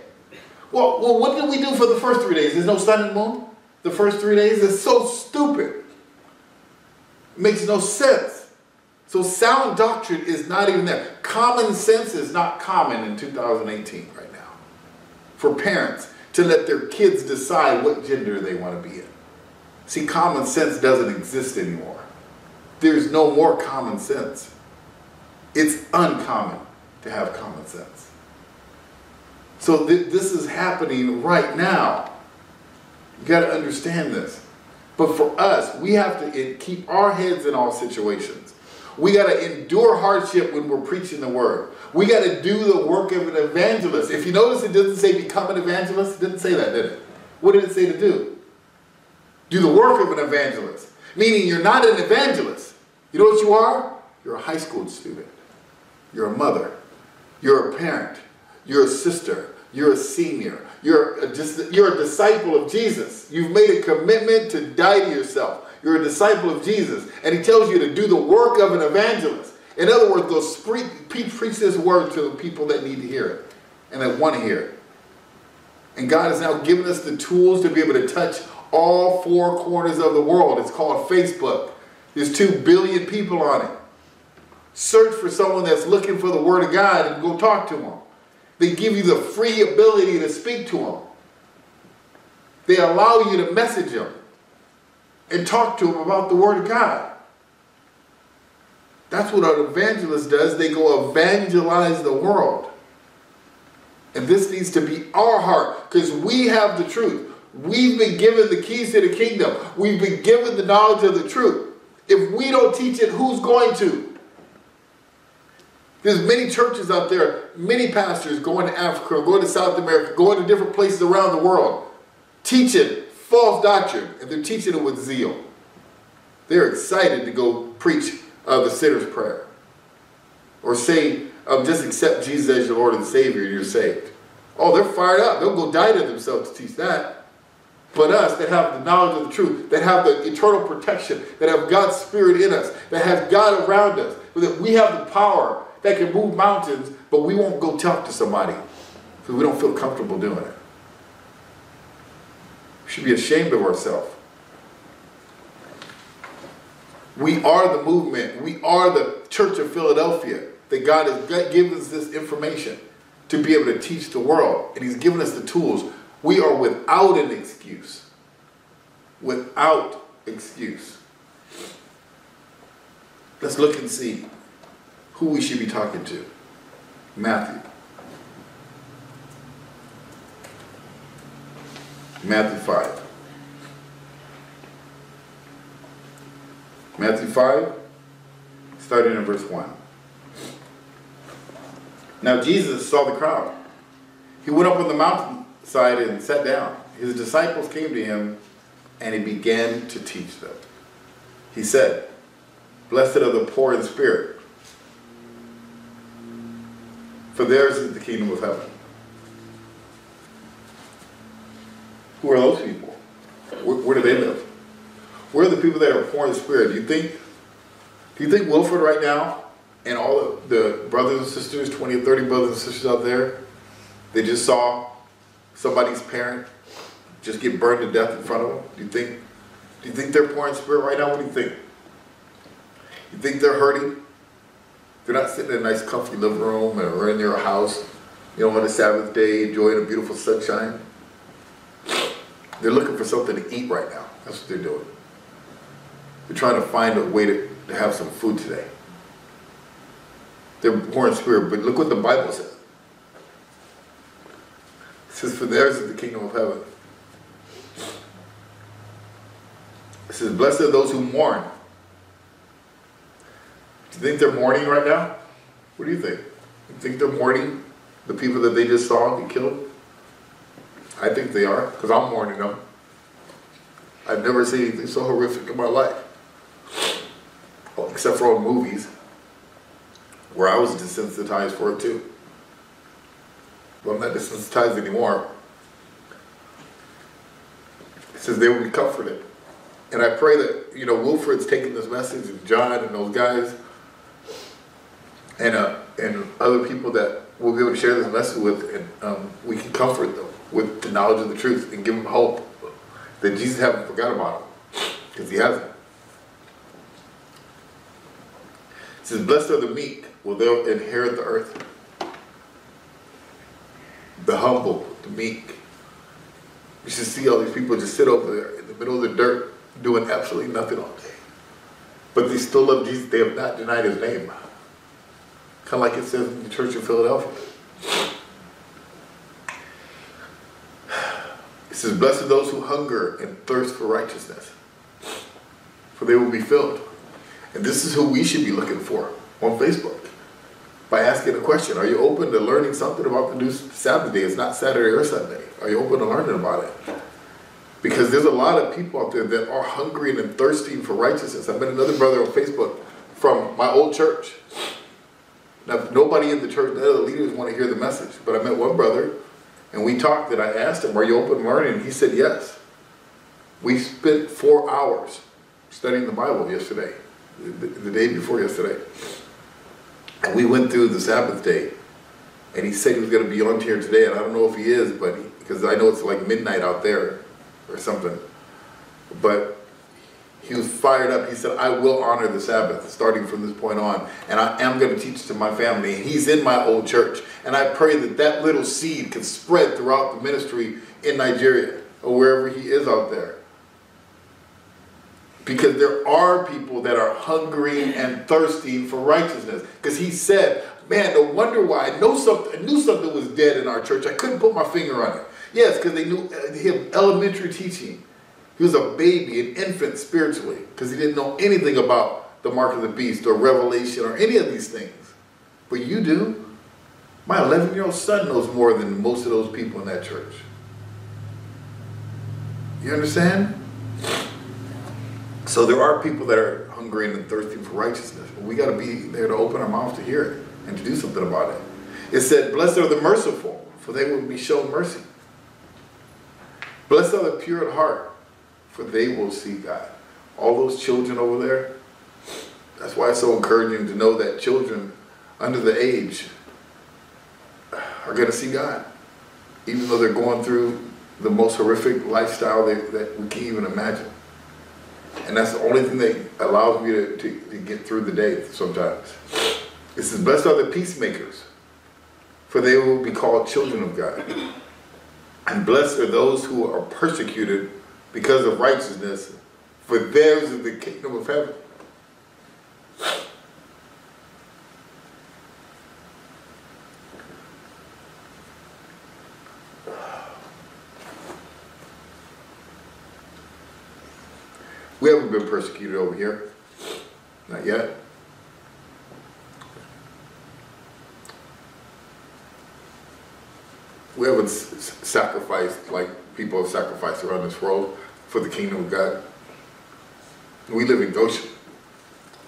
Well, well, what did we do for the first three days? There's no sun and moon. The first three days is so stupid. It makes no sense. So sound doctrine is not even there. Common sense is not common in 2018 right now. For parents, to let their kids decide what gender they want to be in. See, common sense doesn't exist anymore. There's no more common sense. It's uncommon to have common sense. So th this is happening right now. You got to understand this. But for us, we have to keep our heads in all situations. We got to endure hardship when we're preaching the word. We got to do the work of an evangelist. If you notice, it doesn't say become an evangelist. It didn't say that, did it? What did it say to do? Do the work of an evangelist. Meaning you're not an evangelist. You know what you are? You're a high school student. You're a mother. You're a parent. You're a sister. You're a senior. You're a, you're a disciple of Jesus. You've made a commitment to die to yourself. You're a disciple of Jesus. And he tells you to do the work of an evangelist. In other words, go preach, preach this word to the people that need to hear it and that want to hear it. And God has now given us the tools to be able to touch all four corners of the world. It's called Facebook. There's two billion people on it. Search for someone that's looking for the Word of God and go talk to them. They give you the free ability to speak to them. They allow you to message them and talk to them about the Word of God. That's what an evangelist does. They go evangelize the world. And this needs to be our heart because we have the truth. We've been given the keys to the kingdom. We've been given the knowledge of the truth. If we don't teach it, who's going to? There's many churches out there, many pastors going to Africa, going to South America, going to different places around the world, teaching false doctrine, and they're teaching it with zeal. They're excited to go preach uh, the sinner's prayer. Or say, um, just accept Jesus as your Lord and Savior and you're saved. Oh, they're fired up. They'll go die to themselves to teach that. But us that have the knowledge of the truth, that have the eternal protection, that have God's Spirit in us, that have God around us, that we have the power that can move mountains, but we won't go talk to somebody because we don't feel comfortable doing it. We should be ashamed of ourselves. We are the movement. We are the Church of Philadelphia. That God has given us this information to be able to teach the world. And He's given us the tools. We are without an excuse. Without excuse. Let's look and see who we should be talking to. Matthew. Matthew 5. Matthew 5, starting in verse 1. Now Jesus saw the crowd. He went up on the mountainside and sat down. His disciples came to him, and he began to teach them. He said, Blessed are the poor in spirit, for theirs is the kingdom of heaven. Who are those people? Where, where do they live? Where are the people that are poor in spirit? Do you think, do you think Wilford right now and all the brothers and sisters, 20 or 30 brothers and sisters out there, they just saw somebody's parent just get burned to death in front of them? Do you think, do you think they're poor in spirit right now? What do you think? You think they're hurting? They're not sitting in a nice comfy living room or in their house, you know, on a Sabbath day enjoying a beautiful sunshine. They're looking for something to eat right now. That's what they're doing. They're trying to find a way to, to have some food today. They're poor in spirit, but look what the Bible says. It says, For theirs is the kingdom of heaven. It says, Blessed are those who mourn. Do you think they're mourning right now? What do you think? You think they're mourning the people that they just saw and killed? I think they are, because I'm mourning them. I've never seen anything so horrific in my life. Well, except for old movies, where I was desensitized for it too. But I'm not desensitized anymore. It says they will be comforted. And I pray that, you know, Wilfred's taking this message, and John and those guys, and uh, and other people that we'll be able to share this message with, and um, we can comfort them with the knowledge of the truth and give them hope that Jesus hasn't forgot about them, because he hasn't. It says, Blessed are the meek, will they'll inherit the earth. The humble, the meek. You should see all these people just sit over there in the middle of the dirt doing absolutely nothing all day. But they still love Jesus. They have not denied his name. Kind of like it says in the church of Philadelphia. It says, Blessed are those who hunger and thirst for righteousness, for they will be filled. And this is who we should be looking for on Facebook by asking a question Are you open to learning something about the new Sabbath day? It's not Saturday or Sunday. Are you open to learning about it? Because there's a lot of people out there that are hungry and thirsting for righteousness. I met another brother on Facebook from my old church. Now, nobody in the church, none of the leaders want to hear the message, but I met one brother and we talked and I asked him, Are you open learning? And he said, Yes. We spent four hours studying the Bible yesterday, the, the day before yesterday. And we went through the Sabbath day. And he said he was going to be on here today, and I don't know if he is, but because I know it's like midnight out there or something. But he was fired up. He said, I will honor the Sabbath starting from this point on. And I am going to teach to my family. And he's in my old church. And I pray that that little seed can spread throughout the ministry in Nigeria or wherever he is out there. Because there are people that are hungry and thirsty for righteousness. Because he said, man, no wonder why I know something. I knew something was dead in our church. I couldn't put my finger on it. Yes, because they knew uh, him elementary teaching. He was a baby, an infant spiritually, because he didn't know anything about the mark of the beast or revelation or any of these things. but you do. My 11 year old son knows more than most of those people in that church. You understand? So there are people that are hungry and thirsty for righteousness, but we got to be there to open our mouths to hear it and to do something about it. It said, Blessed are the merciful, for they will be shown mercy. Blessed are the pure at heart, for they will see God. All those children over there, that's why it's so encouraging to know that children under the age are going to see God, even though they're going through the most horrific lifestyle that, that we can't even imagine. And that's the only thing that allows me to, to, to get through the day sometimes. It says, Blessed are the peacemakers, for they will be called children of God. And blessed are those who are persecuted because of righteousness, for theirs is the kingdom of heaven. We haven't been persecuted over here. Not yet. We haven't sacrificed like people have sacrificed around this world for the kingdom of God. We live in Goshen.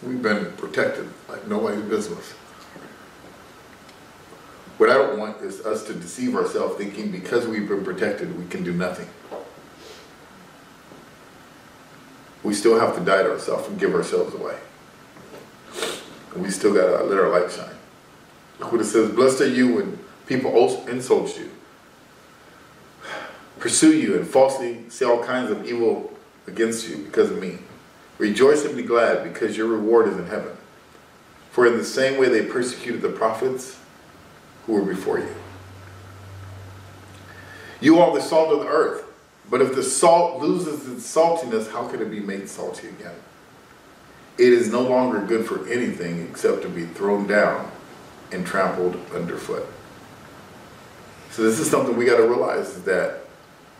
We've been protected like nobody's business. What I don't want is us to deceive ourselves thinking because we've been protected, we can do nothing. we still have to die to ourselves and give ourselves away. And we still gotta let our light shine. When it says, blessed are you when people ins- insult you, pursue you, and falsely say all kinds of evil against you because of me. Rejoice and be glad because your reward is in heaven. For in the same way they persecuted the prophets who were before you. You are the salt of the earth. But if the salt loses its saltiness, how can it be made salty again? It is no longer good for anything except to be thrown down and trampled underfoot. So this is something we got to realize is that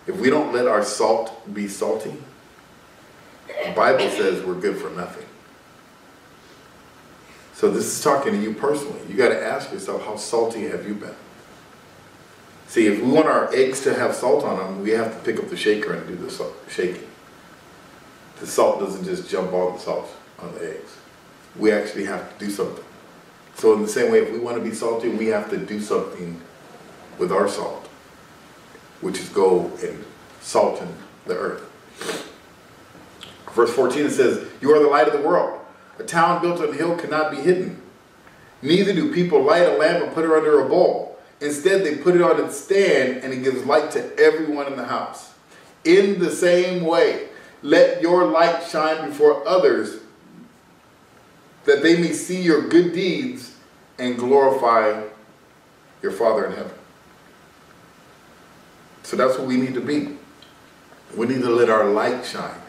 if we don't let our salt be salty, the Bible says we're good for nothing. So this is talking to you personally. You got to ask yourself, how salty have you been? See, if we want our eggs to have salt on them, we have to pick up the shaker and do the salt, shaking. The salt doesn't just jump on the salt on the eggs. We actually have to do something. So in the same way, if we want to be salty, we have to do something with our salt, which is go and salten the earth. Verse 14 it says, You are the light of the world. A town built on a hill cannot be hidden. Neither do people light a lamp and put it under a bowl Instead, they put it on its stand and it gives light to everyone in the house. In the same way, let your light shine before others that they may see your good deeds and glorify your Father in heaven. So that's what we need to be. We need to let our light shine.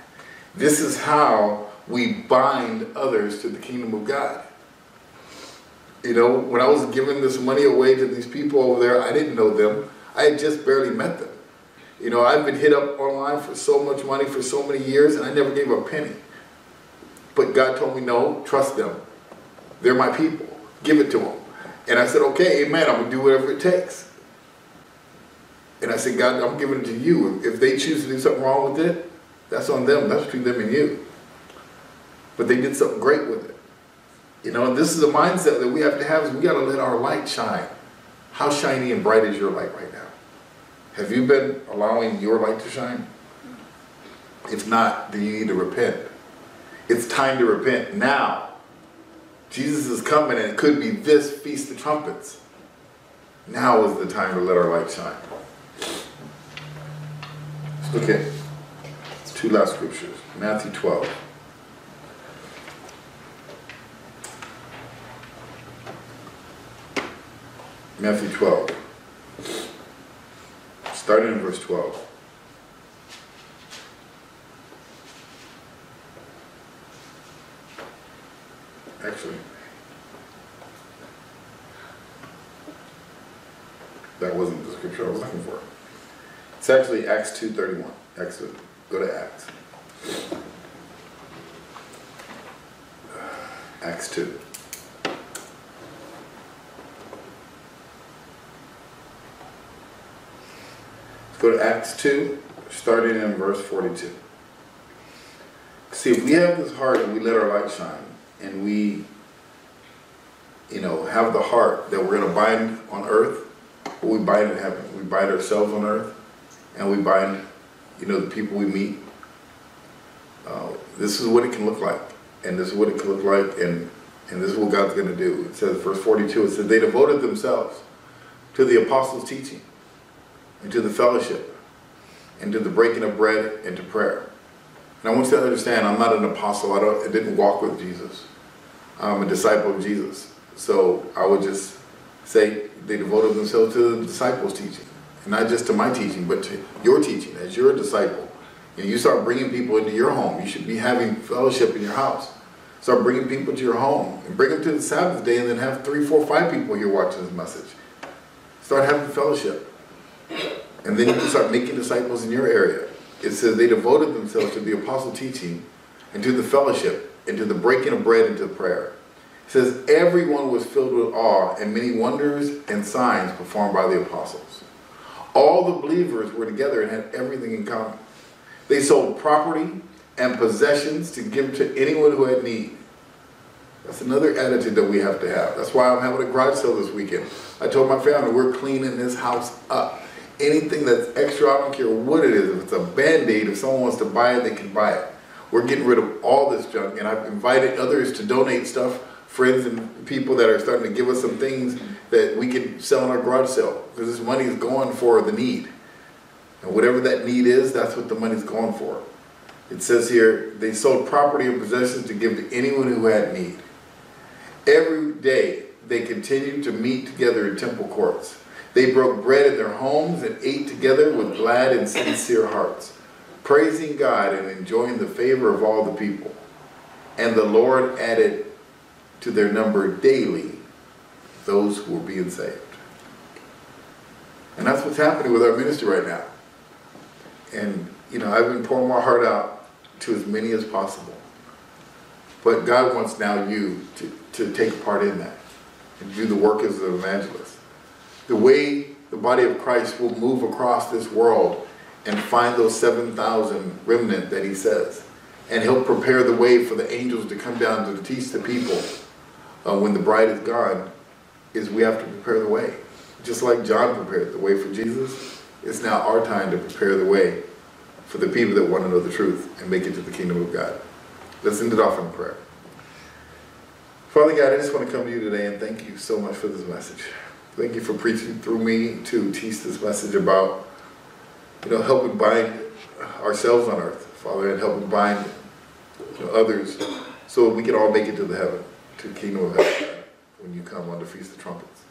This is how we bind others to the kingdom of God. You know, when I was giving this money away to these people over there, I didn't know them. I had just barely met them. You know, I've been hit up online for so much money for so many years, and I never gave a penny. But God told me, no, trust them. They're my people. Give it to them. And I said, okay, amen, I'm going to do whatever it takes. And I said, God, I'm giving it to you. If they choose to do something wrong with it, that's on them. That's between them and you. But they did something great with it. You know, and this is a mindset that we have to have is we got to let our light shine. How shiny and bright is your light right now? Have you been allowing your light to shine? If not, then you need to repent. It's time to repent now. Jesus is coming and it could be this Feast of Trumpets. Now is the time to let our light shine. At two last scriptures. Matthew 12. Matthew 12. Starting in verse 12. Actually, that wasn't the scripture I was looking for. It's actually Acts 2.31. Acts, go to Acts. Acts 2. Let's go to Acts 2, starting in verse 42. See, if we have this heart and we let our light shine, and we, you know, have the heart that we're going to bind on earth, we bind in heaven. We bind ourselves on earth, and we bind, you know, the people we meet. Uh, this is what it can look like, and this is what it can look like, and and this is what God's going to do. It says, verse 42, it says, they devoted themselves to the apostles' teaching, and to the fellowship, and to the breaking of bread, and to prayer. And I want you to understand, I'm not an apostle. I don't. I didn't walk with Jesus. I'm a disciple of Jesus. So I would just say they devoted themselves to the disciples' teaching, and not just to my teaching, but to your teaching as you're a disciple. And you start bringing people into your home. You should be having fellowship in your house. Start bringing people to your home and bring them to the Sabbath day, and then have three, four, five people here watching this message. Start having fellowship, and then you can start making disciples in your area. It says they devoted themselves to the apostle teaching, and to the fellowship, and to the breaking of bread, and to prayer. It says everyone was filled with awe, and many wonders and signs performed by the apostles. All the believers were together and had everything in common. They sold property and possessions to give to anyone who had need. That's another attitude that we have to have. That's why I'm having a garage sale this weekend. I told my family we're cleaning this house up. Anything that's extra, I don't care what it is. If it's a band-aid, if someone wants to buy it, they can buy it. We're getting rid of all this junk, and I've invited others to donate stuff, friends and people that are starting to give us some things that we can sell in our garage sale, because this money is going for the need. And whatever that need is, that's what the money's going for. It says here, they sold property and possessions to give to anyone who had need. Every day, they continued to meet together in temple courts. They broke bread in their homes and ate together with glad and sincere hearts, praising God and enjoying the favor of all the people. And the Lord added to their number daily those who are being saved. And that's what's happening with our ministry right now. And, you know, I've been pouring my heart out to as many as possible. But God wants now you to, to take part in that and do the work as an evangelist. The way the body of Christ will move across this world and find those 7,000 remnant that he says. And he'll prepare the way for the angels to come down to teach the people uh, when the bride is gone, is we have to prepare the way. Just like John prepared the way for Jesus, it's now our time to prepare the way for the people that want to know the truth and make it to the kingdom of God. Let's end it off in prayer. Father God, I just want to come to you today and thank you so much for this message. Thank you for preaching through me to teach this message about, you know, helping bind ourselves on earth, Father, and helping bind you know, others so we can all make it to the heaven, to the kingdom of heaven when you come on the Feast of Trumpets.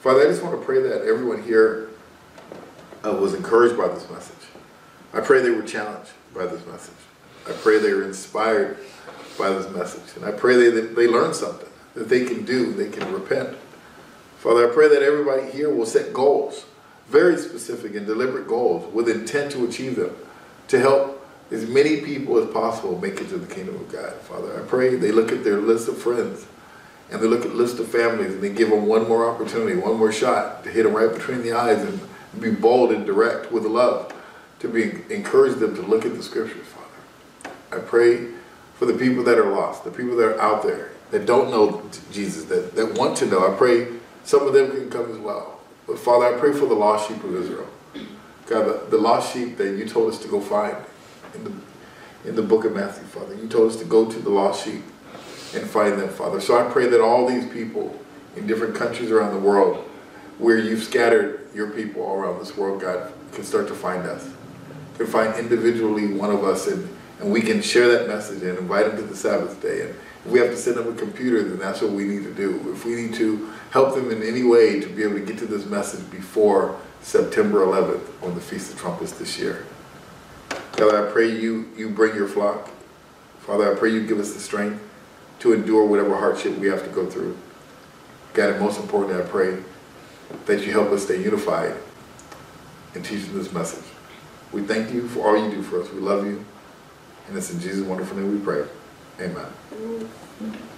Father, I just want to pray that everyone here uh, was encouraged by this message. I pray they were challenged by this message. I pray they were inspired by this message. And I pray they, they learn something that they can do, they can repent. Father, I pray that everybody here will set goals, very specific and deliberate goals, with intent to achieve them, to help as many people as possible make it to the kingdom of God. Father, I pray they look at their list of friends and they look at list of families and they give them one more opportunity, one more shot to hit them right between the eyes and be bold and direct with love, to be encourage them to look at the scriptures, Father. I pray for the people that are lost, the people that are out there that don't know Jesus, that, that want to know. I pray some of them can come as well. But Father, I pray for the lost sheep of Israel. God, the, the lost sheep that you told us to go find in the, in the book of Matthew, Father. You told us to go to the lost sheep and find them, Father. So I pray that all these people in different countries around the world where you've scattered your people all around this world, God, can start to find us. Can find individually one of us and, and we can share that message and invite them to the Sabbath day. And if we have to send them a computer, then that's what we need to do. If we need to help them in any way to be able to get to this message before September 11th on the Feast of Trumpets this year. God, I pray you, you bring your flock. Father, I pray you give us the strength to endure whatever hardship we have to go through. God, and most importantly, I pray that you help us stay unified in teaching this message. We thank you for all you do for us. We love you. And it's in Jesus' wonderful name we pray. Amen.